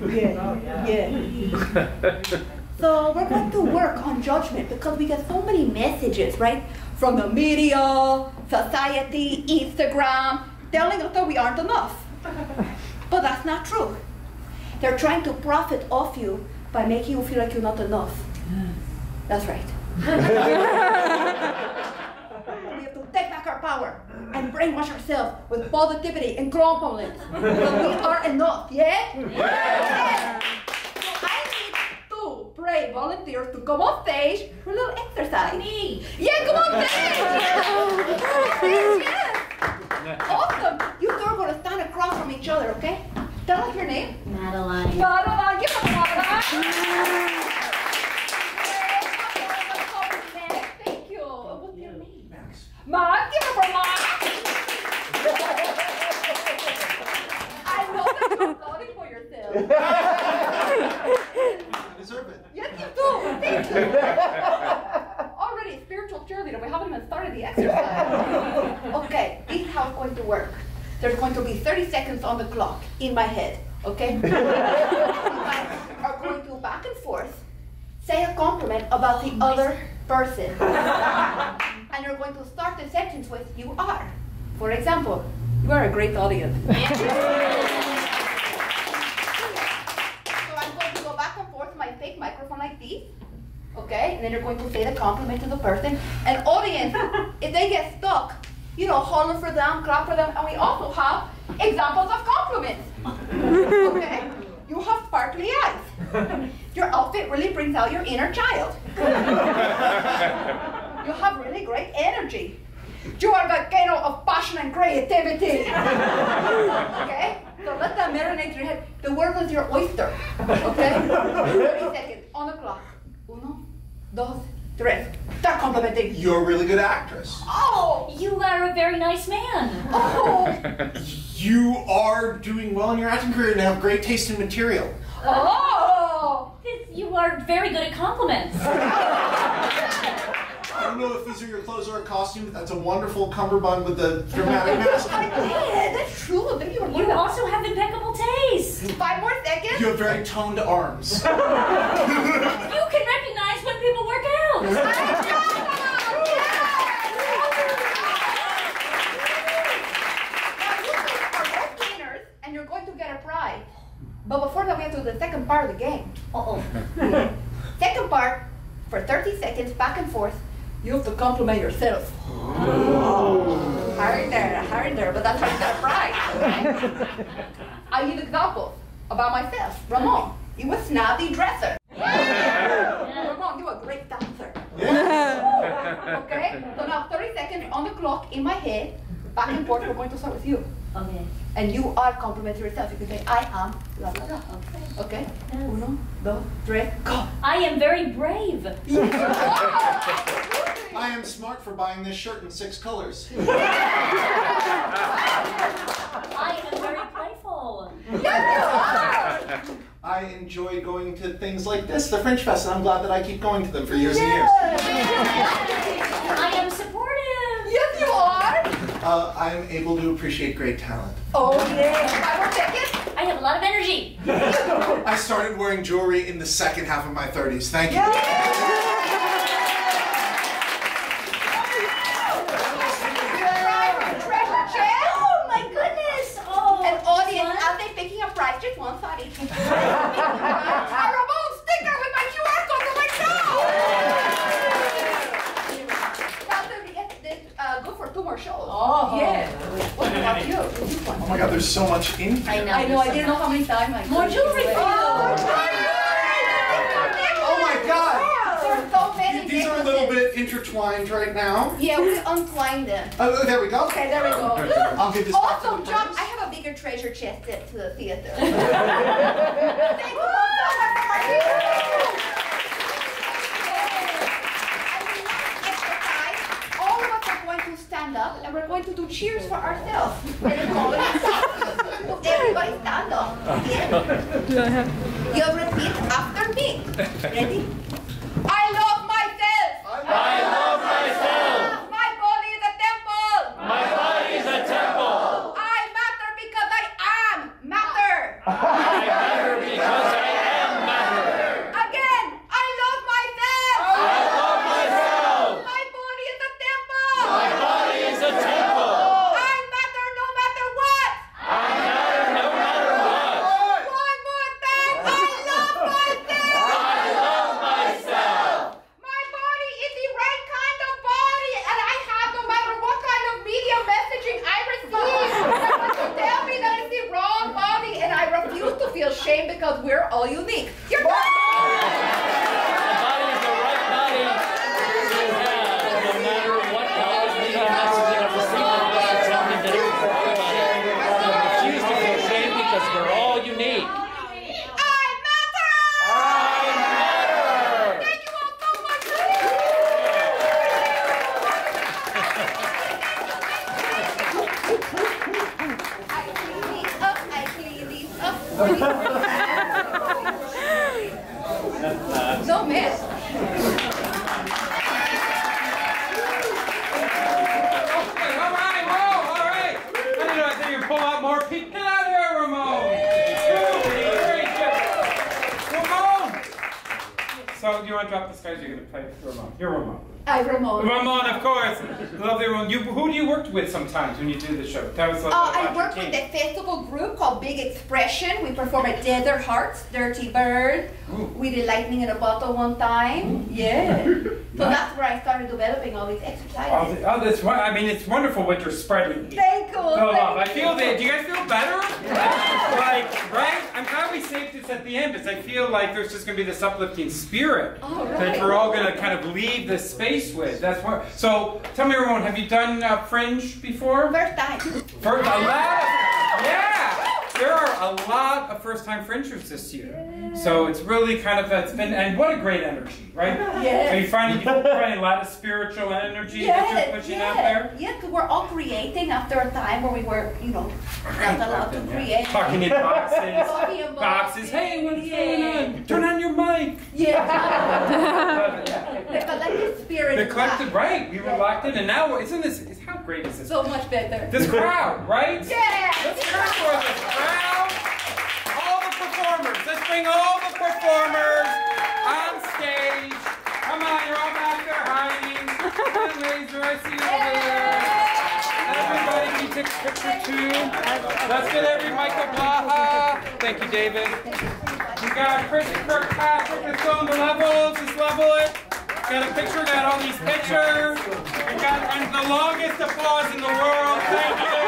Yeah. Yeah. So we're going to work on judgment because we get so many messages, right? From the media, society, Instagram, telling us that we aren't enough. But that's not true. They're trying to profit off you by making you feel like you're not enough. That's right. we have to take back our power and brainwash ourselves with positivity and compliments. We are enough, yeah? Yeah. Need two brave volunteers to come on stage for a little exercise. Me? Yeah, come on stage! Come yes! Awesome! You two are going to stand across from each other, okay? Tell us your name. Madeline. Madeline, give us Madeline. Thank you. What's your name? Max. Max, give it for Max. I know that you're sorry for yourself. deserve it. Yes, you do. Thank you. Already a spiritual cheerleader. We haven't even started the exercise. Okay, this is how it's going to work. There's going to be 30 seconds on the clock in my head. Okay? you guys are going to back and forth say a compliment about the other person. and you're going to start the sentence with you are. For example, you are a great audience. so I'm going to go back and forth with my fake microphone like this. Okay? And then you're going to say the compliment to the person. And audience, if they get stuck, you know, holler for them, clap for them, and we also have examples of compliments. Okay? You have sparkly eyes. Your outfit really brings out your inner child. You have really great energy. You are a volcano of passion and creativity. Okay? So let that marinate in your head. The world is your oyster. Okay? 30 seconds on the clock. Uno, dos, tres. Start complimenting. You're a really good actress. Oh! You are a very nice man. Oh! You are doing well in your acting career and have great taste in material. Oh! You are very good at compliments. I don't know if these are your clothes or a costume, that's a wonderful cummerbund with the dramatic mask. Yeah, that's true. Then you You also have impeccable taste. Five more seconds. You have very toned arms. You can recognize when people work out. and you're going to get a prize. But before that, we have to do the second part of the game. Uh-oh. second part, for 30 seconds, back and forth, you have to compliment yourself. Hard there, hard there, but that's how you get a prize. Okay? I give examples about myself. Ramon, you a snazzy dresser. Ramon, you a great dancer. Okay? So now 30 seconds on the clock in my head, back and forth, we're going to start with you. Okay. And you are complimenting yourself. You can say, I am blah blah blah. Okay? Okay? Uno, dos, tres, go. I am very brave. I am smart for buying this shirt in six colors. I am very playful. I enjoy going to things like this, the French Fest, and I'm glad that I keep going to them for years and years. I am supportive. Yes, you are uh, I'm able to appreciate great talent. Oh, yeah. I will take it. I have a lot of energy. I started wearing jewelry in the second half of my 30s. Thank you. Yeah. Project 130. Oh. Yeah. What about you? Oh my God, there's so much in here. I know. I know. I didn't know how many times I. More jewelry for oh, you. Oh, oh my God. These are a little bit intertwined right now. Yeah, we uncline them. Oh, oh, there we go. Okay, there we go. I'll give this also, John, I have a bigger treasure chest set to the theater. Thank you. Stand up and we're going to do cheers for ourselves. And it's going everybody stand up. Yeah. You repeat after me. Ready? I love myself. I love myself. My body is a temple. My body is a temple. I matter because I am matter. I matter because I am matter. Again, I love myself. I love myself. My body is a temple. My body is a temple. I matter no matter what. I matter no matter what. One more time. I love myself. I love myself. My body is the right kind of body, and I have no matter what kind of media messaging I receive. You tell me that it's the wrong body, and I refuse to feel shame because we're all unique. You're The body is the right body to have, no matter what kind of media messaging I've received in the last tell me that it's the right body. I refuse to feel shame because we're all unique. I matter. I matter. Thank you all so much. I clean these up. I clean these up. No mess. All right, whoa, all right. I didn't know I think you pull out more people. Get out of here, Ramon. Very good. Ramon. So you want to drop this guys? You're gonna play Ramon. You're Ramon. I Ramon. Ramon, of course. Lovely Ramon. You, who do you work with sometimes when you do the show? Tell us a little Uh, bit I work with a festival group called Big Expression. We perform at Desert Hearts, Dirty Bird. We did Lightning in a Bottle one time. Yeah. So that's where I started developing all these exercises. oh, that's won- I mean, it's wonderful what you're spreading. Thank you. The love. I feel that. Do you guys feel better? Like, right? I'm glad we saved this at the end because I feel like there's just going to be this uplifting spirit All that we're all going to kind of leave this space with. That's what. So, tell me, everyone, have you done uh, Fringe before? First time. First, a lot. Yeah. There are a lot of first-time Fringers this year. So it's really kind of it's been and what a great energy, right? Yes. Are you finding finding a lot of spiritual energy that you're pushing out there? Yeah, because we're all creating after a time where we were, you know, not allowed to create. Talking in boxes. Talking in Boxes. Hey, what's going on? Turn on your mic. Yeah. the collective spirit. The collective, right? We were locked in, and now isn't this? How great is this? So much better. This crowd, right? Yeah. Let's hear it for this crowd. All the performers. Let's bring all the performers on stage. Come on, you're all back there hiding. Laser, I see you over there. Everybody, can take a picture too? Let's get every Michael Blaha. Thank you, David. We got Chris Kirkpatrick that's on the levels. Just level it. Got a picture, got all these pictures. We got and the longest applause in the world. Thank you.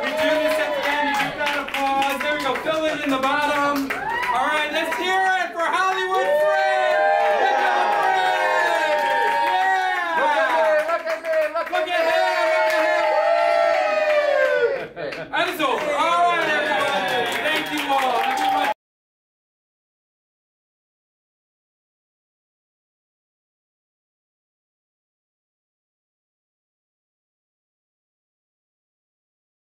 We do this at the end. You that applause. There we go. Fill it in the bottom.